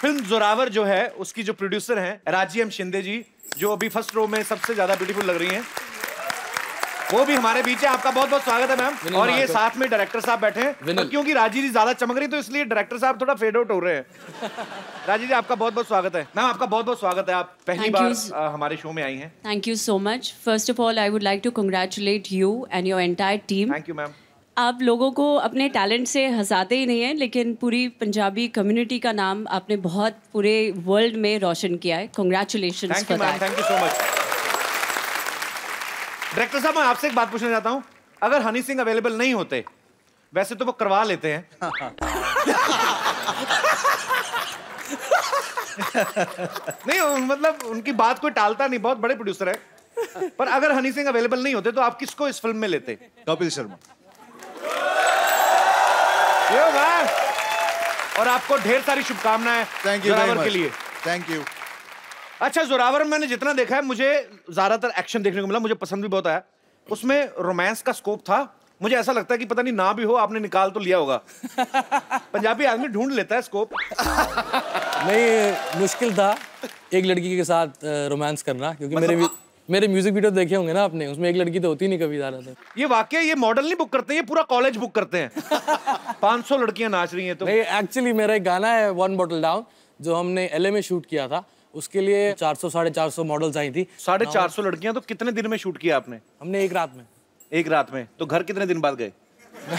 फ़िल्म जोरावर जो है उसकी जो प्रोड्यूसर हैं राज़ी एम शिंदे जी जो अभी फ़र्स्ट रो में सबसे ज़्यादा ब्यूटीफुल लग रही हैं वो भी हमारे बीच है आपका बहुत बहुत स्वागत है मैम और ये साथ में डायरेक्टर साहब बैठे हैं। और क्योंकि राज़ी जी ज़्यादा चमक रही तो इसलिए डायरेक्टर साहब थोड़ा फेड आउट हो रहे हैं राज़ी जी आपका बहुत बहुत स्वागत है मैम आपका बहुत बहुत स्वागत है आप पहली Thank बार you. हमारे शो में आई हैं Thank you so much. First of all, I would like to congratulate you and your entire team. Thank you ma'am आप लोगों को अपने टैलेंट से हंसाते ही नहीं हैं लेकिन पूरी पंजाबी कम्युनिटी का नाम आपने बहुत पूरे वर्ल्ड में रोशन किया है। Congratulation thank you thank you so much director साहब मैं आपसे एक बात पूछना चाहता हूँ। अगर हनी सिंह अवेलेबल नहीं होते वैसे तो वो करवा लेते हैं। नहीं मतलब उनकी बात कोई टालता नहीं बहुत बड़े प्रोड्यूसर है। पर अगर हनी सिंह अवेलेबल नहीं होते तो आप किसको इस फ़िल्म में लेते? कपिल शर्मा। और आपको ढेर सारी शुभकामनाएँ थैंक यू जोरावर के लिए। थैंक यू अच्छा जोरावर मैंने जितना देखा है मुझे ज़्यादातर एक्शन देखने को मिला मुझे पसंद भी बहुत आया। उसमें रोमांस का स्कोप था। मुझे ऐसा लगता है कि पता नहीं ना भी हो आपने निकाल तो लिया होगा। पंजाबी आदमी ढूंढ लेता है स्कोप नहीं मुश्किल था एक लड़की के साथ रोमांस करना क्योंकि मतलब मेरे भी- मेरे म्यूज़िक वीडियो देखे होंगे ना आपने उसमें एक लड़की तो होती नहीं कभी ज़्यादा तो। ये वाकई ये मॉडल नहीं बुक करते ये पूरा कॉलेज बुक करते हैं। 500 लड़कियाँ नाच रही हैं तो। नहीं एक्चुअली मेरा एक गाना है वन बॉटल डाउन जो हमने एलए में शूट किया था। उसके लिए 400 साढ़े चार सौ मॉडल्स आई थी। साढ़े चार सौ लड़कियाँ तो कितने दिन में शूट किया आपने? हमने एक रात में। एक रात में। तो घर कितने दिन बाद गए?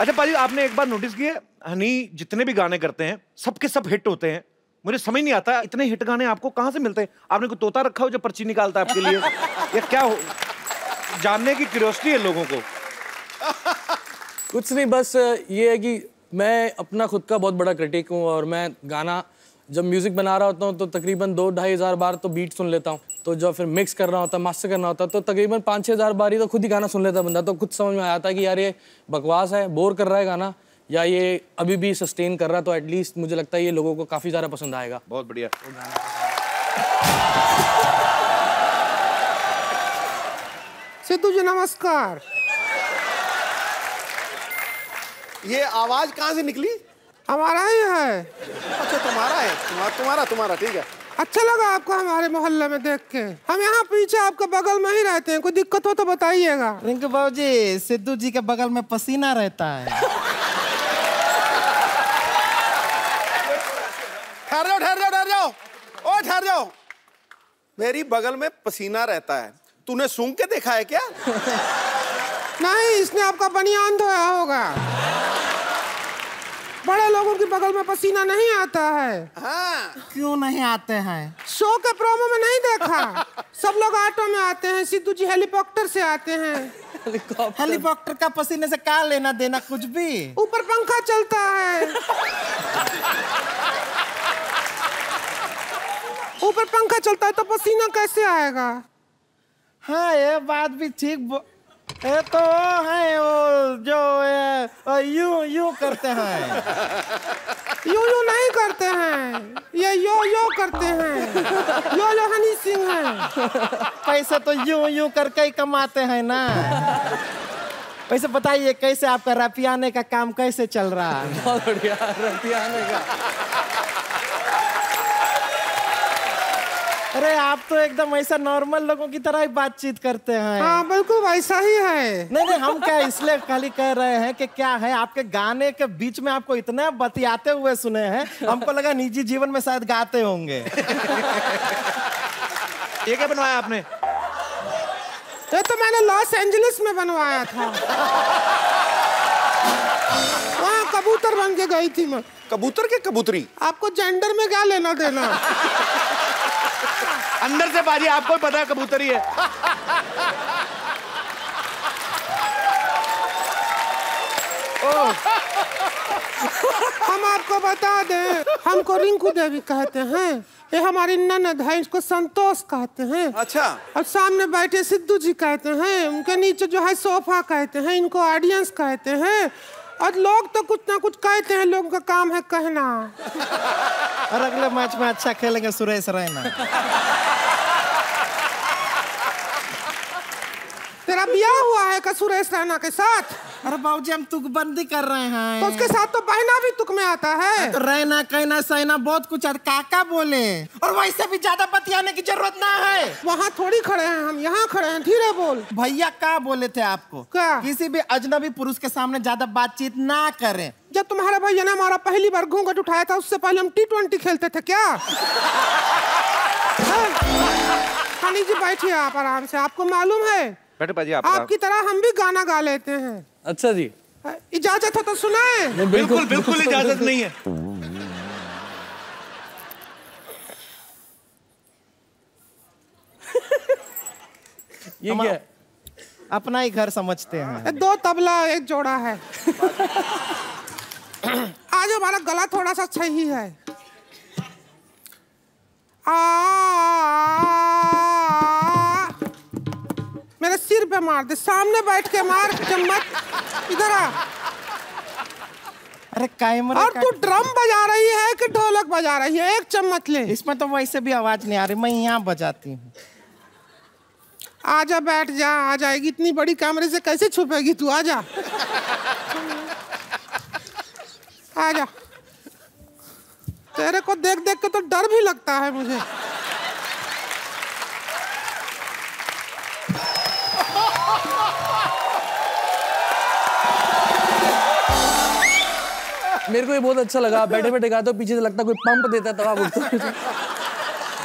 अच्छा पाजी आपने एक बार नोटिस किया हनी जितने भी गाने करते हैं सबके सब हिट होते हैं। मुझे समझ नहीं आता, इतने हिट गाने आपको कहाँ से मिलते हैं? आपने कोई तोता रखा हो जो पर्ची निकालता है आपके लिए? या क्या हो? जानने की क्यूरियोसिटी है लोगों को। कुछ नहीं, बस ये है कि मैं अपना खुद का बहुत बड़ा क्रिटिक हूँ और मैं गाना जब म्यूज़िक बना रहा होता हूँ तो तकरीबन दो ढाई हज़ार बार तो बीट सुन लेता हूँ। तो जब फिर मिक्स कर रहा होता मास्टर करना होता तो तकरीबन पाँच छः हज़ार बार ही तो खुद ही गाना सुन लेता बंदा। तो खुद समझ में आया था कि यार ये बकवास है बोर कर रहा है गाना। या ये अभी भी सस्टेन कर रहा तो एटलीस्ट मुझे लगता है ये लोगों को काफ़ी ज़्यादा पसंद आएगा। बहुत बढ़िया। सिद्धू जी नमस्कार। ये आवाज़ कहाँ से निकली? हमारा ही है। अच्छा तुम्हारा है। तुम्हारा तुम्हारा तुम्हारा ठीक है। अच्छा लगा आपको हमारे मोहल्ले में देख के। हम यहाँ पीछे आपके बगल में ही रहते हैं। कोई दिक्कत हो तो बताइएगा। रिंकू बाबू जी सिद्धू जी के बगल में पसीना रहता है। ठहर जाओ ठहर जाओ ठहर जाओ। ओ ठहर जाओ। मेरी बगल में पसीना रहता है। तूने सूंघ के देखा है क्या? नहीं इसने आपका बनियान धोया होगा। बड़े लोगों की बगल में पसीना नहीं आता है। हाँ। क्यों नहीं आते हैं? शो के प्रोमो में नहीं देखा। सब लोग ऑटो में आते हैं सिद्धू जी हेलीकॉप्टर से आते हैं। हेलीकॉप्टर। का पसीने से क्या लेना देना कुछ भी? ऊपर पंखा चलता है। ऊपर पंखा चलता है तो पसीना कैसे आएगा? हाँ ये बात भी ठीक ये तो वो है वो जो ये, यूँ यूँ करते हैं। यो यो नहीं करते हैं। ये यो यो करते हैं। यो यो हनी सिंह है। पैसे तो यू यू करके ही कमाते हैं ना। वैसे बताइए कैसे आपका रपियाने का काम कैसे चल रहा है? बहुत बढ़िया रतियाने का। अरे आप तो एकदम ऐसा नॉर्मल लोगों की तरह ही बातचीत करते हैं। हाँ बिल्कुल वैसा ही है। नहीं नहीं हम क्या इसलिए खाली कह रहे हैं कि क्या है आपके गाने के बीच में आपको इतना बतियाते हुए सुने हैं हमको लगा निजी जीवन में शायद गाते होंगे। ये क्या बनवाया आपने? ये तो मैंने लॉस एंजलिस में बनवाया था। वहाँ कबूतर बन के गई थी मैं। कबूतर के कबूतरी? आपको जेंडर में क्या लेना देना? अंदर से बाजी आपको भी पता है कबूतरी है। हम आपको बता दें हमको रिंकू देवी कहते हैं। ये हमारी ननद है इसको संतोष कहते हैं। अच्छा। और सामने बैठे सिद्धू जी कहते हैं उनके नीचे जो है सोफा कहते हैं इनको ऑडियंस कहते हैं। और लोग तो कुछ ना कुछ कहते हैं लोगों का काम है कहना। और अगले मैच में अच्छा खेलेंगे सुरेश रैना। तेरा ब्याह हुआ है का सुरेश रैना के साथ? अरे बाबूजी हम तुकबंदी कर रहे हैं। तो उसके साथ तो बहना भी तुक में आता है। तो रहना कहना सहना बहुत कुछ है। काका बोले। और वैसे भी ज़्यादा बतियाने की ज़रूरत ना है। वहाँ थोड़ी खड़े हैं हम यहाँ खड़े हैं धीरे बोल। भैया क्या बोले थे आपको? क्या? किसी भी अजनबी पुरुष के सामने ज़्यादा बातचीत ना करें। जब तुम्हारे भैया ने हमारा पहली बार घूंघट उठाया था उससे पहले हम टी ट्वेंटी खेलते थे क्या? हनी जी बैठिए आप आराम से आपको मालूम है बैठे पाजी आप आपकी तरह हम भी गाना गा लेते हैं। अच्छा जी। इजाज़त हो तो सुनाए। बिल्कुल बिल्कुल इजाज़त नहीं है। ये क्या? अपना ही घर समझते हैं। दो तबला एक जोड़ा है। आज हमारा गला थोड़ा सा सही है। आ, सिर पे मार दे सामने बैठ के मार चम्मच इधर आ। अरे कैमरा और तू ड्रम बजा रही है कि ढोलक बजा रही है? एक चम्मच ले। इसमें तो वैसे भी आवाज़ नहीं आ रही मैं यहाँ बजाती हूँ। आजा बैठ जा आ जाएगी इतनी बड़ी कैमरे से कैसे छुपेगी तू? आजा। आजा। तेरे को देख देख के तो डर भी लगता है मुझे। मेरे को ये बहुत अच्छा लगा। बैठे बैठे गाते हो पीछे से लगता कोई पंप देता है तब आप उठते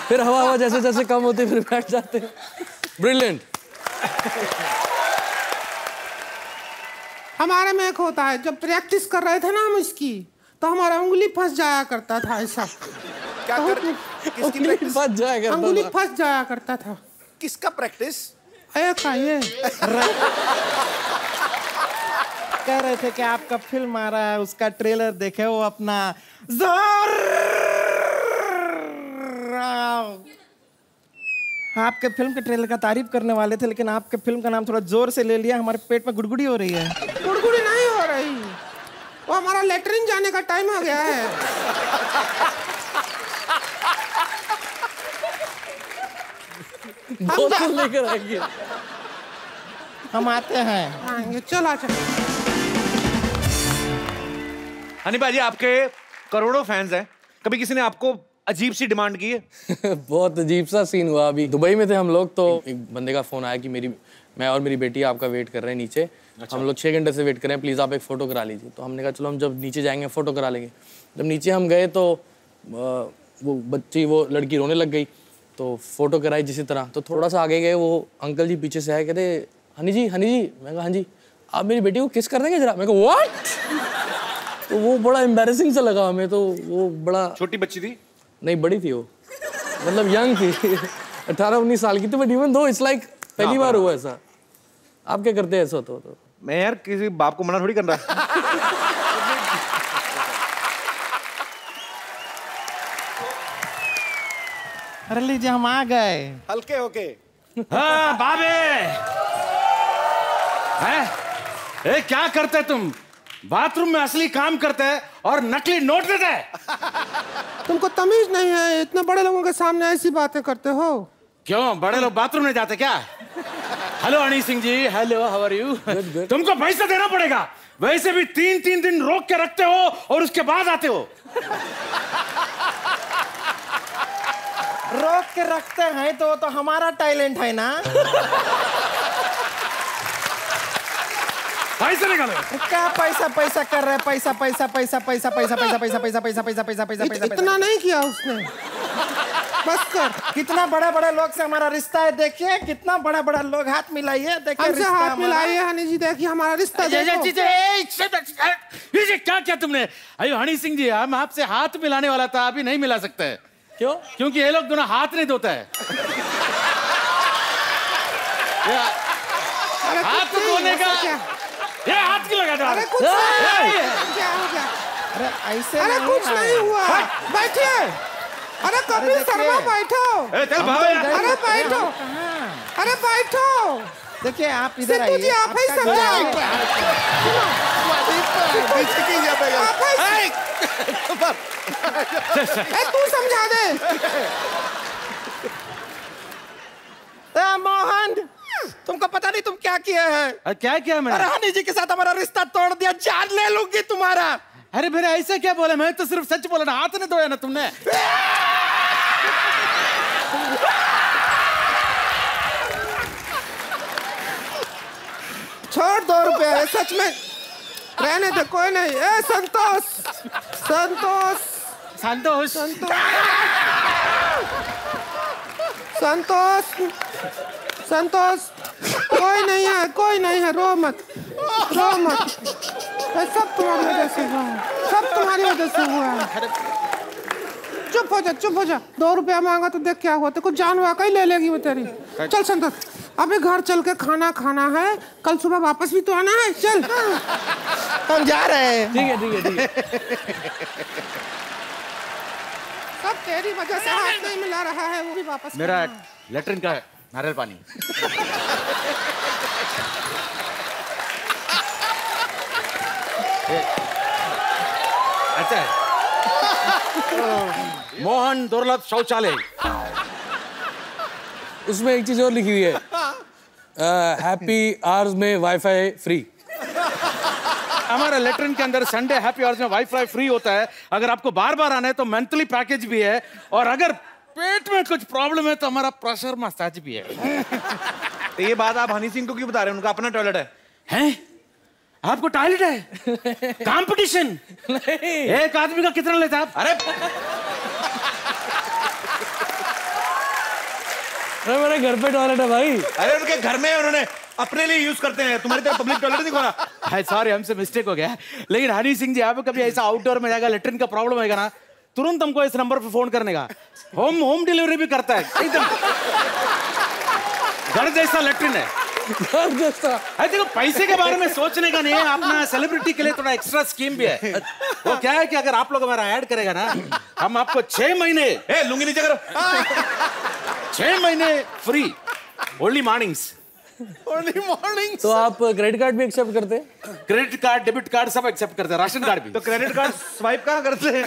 फिर हवा हवा जैसे जैसे कम होती फिर बैठ जाते। ब्रिलियंट हमारे में एक होता है जब प्रैक्टिस कर रहे थे ना हम इसकी तो हमारा उंगली फंस जाया करता था ऐसा। क्या कर किसकी प्रैक्टिस फंस जाएगा उंगली फंस जाया करता था। किसका प्रैक्टिस एक ये। कह रहे थे कि आपका फ़िल्म आ रहा है उसका ट्रेलर देखे वो अपना ज़ोर आपके फ़िल्म के ट्रेलर का तारीफ़ करने वाले थे लेकिन आपके फ़िल्म का नाम थोड़ा ज़ोर से ले लिया हमारे पेट में गुड़गुड़ी हो रही है। गुड़गुड़ी नहीं हो रही। वो हमारा लेटरिन जाने का टाइम हो गया है। लेकर आएँगे। हम आते हैं। आएँगे चला चल हनी भाजी आपके करोड़ों फैंस हैं। कभी किसी ने आपको अजीब सी डिमांड की है? बहुत अजीब सा सीन हुआ अभी। दुबई में थे हम लोग तो एक बंदे का फ़ोन आया कि मेरी मैं और मेरी बेटी आपका वेट कर रहे हैं नीचे। अच्छा। हम लोग छः घंटे से वेट कर रहे हैं प्लीज़ आप एक फ़ोटो करा लीजिए। तो हमने कहा चलो हम जब नीचे जाएँगे फ़ोटो करा लेंगे। जब नीचे हम गए तो वो बच्ची वो लड़की रोने लग गई। तो फ़ोटो कराई जिसी तरह। तो थोड़ा सा आगे गए वो अंकल जी पीछे से आए कहते हनी जी हनी जी। मैं कहा हाँ जी। आप मेरी बेटी को किस कर देंगे जरा? मैं कहा व्हाट तो वो बड़ा एम्बेसिंग सा लगा हमें तो वो बड़ा छोटी बच्ची थी? नहीं बड़ी थी वो। मतलब यंग थी। अठारह उन्नीस साल की थी but even though it's like पहली बार हुआ ऐसा। आप क्या करते हैं ऐसा तो, तो? मैं यार किसी बाप को मना थोड़ी कर रहा। अरे लीजिए हम आ गए। हल्के होके। हाँ बाबे। हैं? ए क्या करते तुम? बाथरूम में असली काम करते हैं और नकली नोट देते हैं। तुमको तमीज नहीं है इतने बड़े लोगों के सामने ऐसी बातें करते हो। क्यों? बड़े लोग बाथरूम नहीं जाते क्या? Hello Ani Singh ji. Hello how are you तुमको पैसा देना पड़ेगा। वैसे भी तीन तीन दिन रोक के रखते हो और उसके बाद आते हो। रोक के रखते हैं तो तो हमारा टैलेंट है ना? पैसे निकालो क्या पैसा पैसा कर रहे हैं पैसा पैसा पैसा पैसा पैसा पैसा पैसा पैसा पैसा पैसा पैसा पैसा पैसा इतना नहीं किया उसने बस कर कितना बड़ा बड़ा लोग से हमारा रिश्ता है देखिए कितना बड़ा बड़ा लोग हाथ मिलाइए देखिए हमसे हाथ। मिलाइए हनी जी देखिए हमारा रिश्ता क्या क्या तुमने अयो हनी सिंह जी हम आपसे हाथ मिलाने वाला था अभी नहीं मिला सकते है क्यों क्योंकि ये लोग दोनों हाथ नहीं धोता है हाथ धोने का? ये हाथ क्यों लगा अरे कुछ नहीं। क्या हो गया अरे ऐसे अरे कुछ नहीं हुआ। बैठिए। अरे कपिल शर्मा बैठो। अरे बैठो। अरे बैठो। देखिए आप इधर सिद्धू जी आइए। आप ही समझाओ ही तू समझा दे। मोहन। तुमको पता नहीं तुम क्या किए हैं। क्या किया मैंने? अरे हनी जी के साथ हमारा रिश्ता तोड़ दिया जान ले लूँगी तुम्हारा। अरे मेरे ऐसे क्या बोला? मैं तो सिर्फ़ सच बोला ना हाथ नहीं धोया ना तुमने। छोड़ दो रुपए सच में रहने दे कोई नहीं। ए संतोष संतोष। संतोष। संतोष संतोष। कोई नहीं है कोई नहीं है रो मत रो मत सब तुम्हारी वजह से हुआ है सब तुम्हारी वजह से हुआ है चुप हो जा चुप हो जा दो रुपया मांगा तो देख क्या हुआ तो कुछ जान वाकई ले लेगी वो तेरी चल संतोष अभी घर चल के खाना खाना है कल सुबह वापस भी तो आना है चल हम जा रहे हैं ठीक है ठीक है ठीक है सब तेरी वजह से हाथ नहीं मिला रहा है वो भी वापस मेरा है। लेटरिन का नारियल पानी अच्छा. है मोहन दुर्लभ शौचालय. उसमें एक चीज़ और लिखी हुई है। हैप्पी आवर्स में वाईफाई फ्री हमारे लेटरिन के अंदर संडे हैप्पी आवर्स में वाईफाई फ्री होता है। अगर आपको बार बार आना है तो मंथली पैकेज भी है। और अगर पेट में कुछ प्रॉब्लम है तो हमारा प्रेशर मसाज भी है। तो ये बात आप हनी सिंह को क्यों बता रहे हैं? उनका अपना टॉयलेट है। हैं? आपको टॉयलेट है? कंपटीशन एक आदमी का कितना लेता आप? अरे! अरे मेरे घर पे टॉयलेट है भाई। अरे उनके घर में उन्होंने अपने लिए यूज़ करते हैं। तुम्हारी तरह पब्लिक टॉयलेट नहीं खोला। है सॉरी हमसे मिस्टेक हो गया। लेकिन हनी सिंह जी आप कभी ऐसा आउटडोर में जाएगा लेटरिन का प्रॉब्लम होगा ना तुरंत हमको इस नंबर पर फ़ोन करने का। होम होम डिलीवरी भी करता है। एकदम। घर जैसा लेटरिन है। अरे देखो पैसे के बारे में सोचने का नहीं है। अपना सेलिब्रिटी के लिए थोड़ा एक्स्ट्रा स्कीम भी है। वो क्या है कि अगर आप लोग हमारा ऐड करेगा ना हम आपको छह महीने ए लुंगी नीचे करो। छह महीने free only mornings early morning तो आप क्रेडिट कार्ड भी एक्सेप्ट करते? हैं क्रेडिट कार्ड डेबिट कार्ड सब एक्सेप्ट करते हैं राशन कार्ड भी। तो क्रेडिट कार्ड स्वाइप कहाँ करते हैं?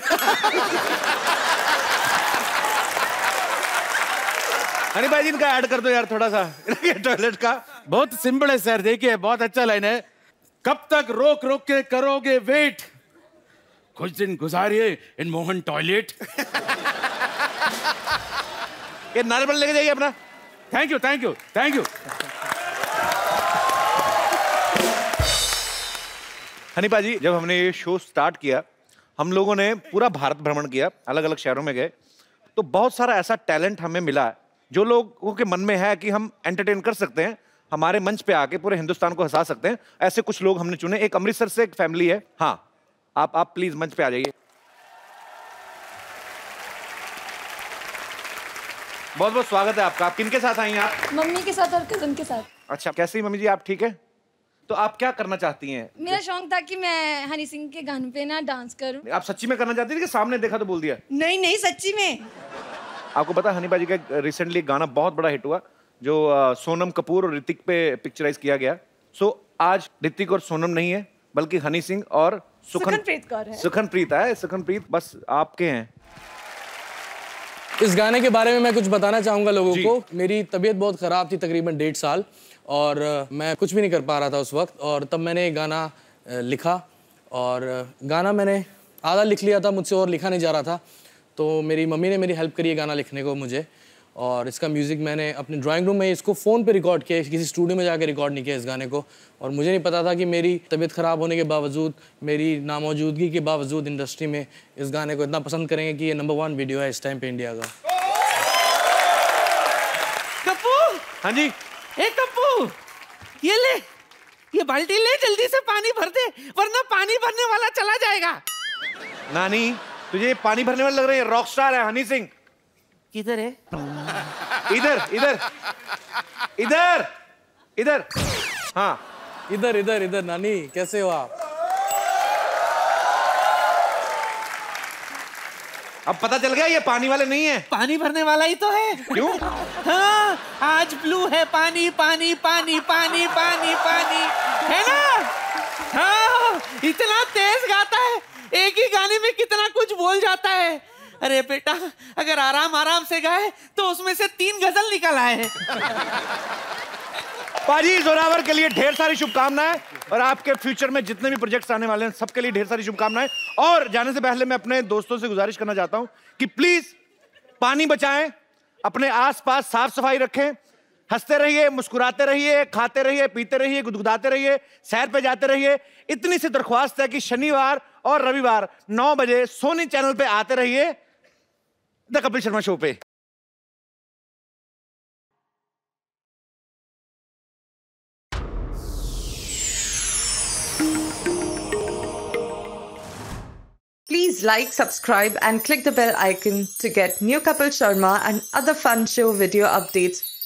हनी भाई इनका ऐड कर दो यार थोड़ा सा। टॉयलेट का। बहुत सिंपल है सर देखिए बहुत अच्छा लाइन है। कब तक रोक रोक के करोगे? वेट कुछ दिन गुजारिए इन मोहन टॉयलेट ये नारियल लेके जाइए अपना। Thank you thank you thank you honey paaji जब हमने ये शो स्टार्ट किया हम लोगों ने पूरा भारत भ्रमण किया अलग अलग शहरों में गए तो बहुत सारा ऐसा टैलेंट हमें मिला है जो लोगों के मन में है कि हम एंटरटेन कर सकते हैं हमारे मंच पे आके पूरे हिंदुस्तान को हंसा सकते हैं ऐसे कुछ लोग हमने चुने। एक अमृतसर से एक फैमिली है। हाँ आप आप प्लीज़ मंच पे आ जाइए। बहुत बहुत स्वागत है आपका। आप किन के साथ आई हैं आप? मम्मी के साथ और कज़न के साथ। अच्छा कैसी मम्मी जी? आप ठीक है? तो आप क्या करना चाहती हैं? मेरा शौक था कि मैं हनी सिंह के गाने पे ना डांस करूँ। आप सच्ची में करना चाहती थी कि सामने देखा तो बोल दिया? नहीं नहीं सच्ची में। आपको पता है हनी बाजी का रिसेंटली गाना बहुत बड़ा हिट हुआ जो सोनम कपूर और ऋतिक पे पिक्चराइज किया गया। सो आज ऋतिक और सोनम नहीं है बल्कि हनी सिंह और सुखन सुखनप्रीत कौर है। सुखनप्रीत है सुखनप्रीत बस आपके हैं। इस गाने के बारे में मैं कुछ बताना चाहूँगा लोगों को। मेरी तबीयत बहुत ख़राब थी तकरीबन डेढ़ साल। और मैं कुछ भी नहीं कर पा रहा था उस वक्त और तब मैंने एक गाना लिखा और गाना मैंने आधा लिख लिया था मुझसे और लिखा नहीं जा रहा था। तो मेरी मम्मी ने मेरी हेल्प करी ये गाना लिखने को मुझे और इसका म्यूज़िक मैंने अपने ड्राइंग रूम में इसको फ़ोन पे रिकॉर्ड किया किसी स्टूडियो में जाकर रिकॉर्ड नहीं किया इस गाने को और मुझे नहीं पता था कि मेरी तबीयत ख़राब होने के बावजूद मेरी नामौजूदगी के बावजूद इंडस्ट्री में इस गाने को इतना पसंद करेंगे कि ये नंबर वन वीडियो है इस टाइम पे इंडिया का। हाँ जी। ए कप्पू ये ले ये बाल्टी ले जल्दी से पानी भर दे वरना पानी भरने वाला चला जाएगा। नानी तुझे ये पानी भरने वाला लग रहा है रॉक स्टार है हनी सिंह। किधर है? इधर इधर इधर इधर। हाँ। इधर इधर इधर नानी कैसे हो आप? अब पता चल गया ये पानी वाले नहीं है। पानी भरने वाला ही तो है। क्यों? हाँ आज ब्लू है पानी पानी पानी पानी पानी पानी। है ना? हाँ इतना तेज गाता है। एक ही गाने में कितना कुछ बोल जाता है। अरे बेटा अगर आराम आराम से गाए तो उसमें से तीन गज़ल निकल आए पाजी, जोरावर के लिए ढेर सारी शुभकामनाएँ और आपके फ्यूचर में जितने भी प्रोजेक्ट्स आने वाले हैं, सबके लिए ढेर सारी शुभकामनाएँ। और जाने से पहले मैं अपने दोस्तों से गुजारिश करना चाहता हूँ कि प्लीज़ पानी बचाएँ, अपने आसपास साफ़ सफ़ाई रखें, हँसते रहिए, मुस्कुराते रहिए, खाते रहिए, पीते रहिए, गुदगुदाते रहिए, सैर पे जाते रहिए। इतनी सी दरख्वास्त है कि शनिवार और रविवार नौ बजे सोनी चैनल पे आते रहिए। द कपिल शर्मा शो पे। Please like, subscribe, and click the bell icon to get new Kapil Sharma and other fun show video updates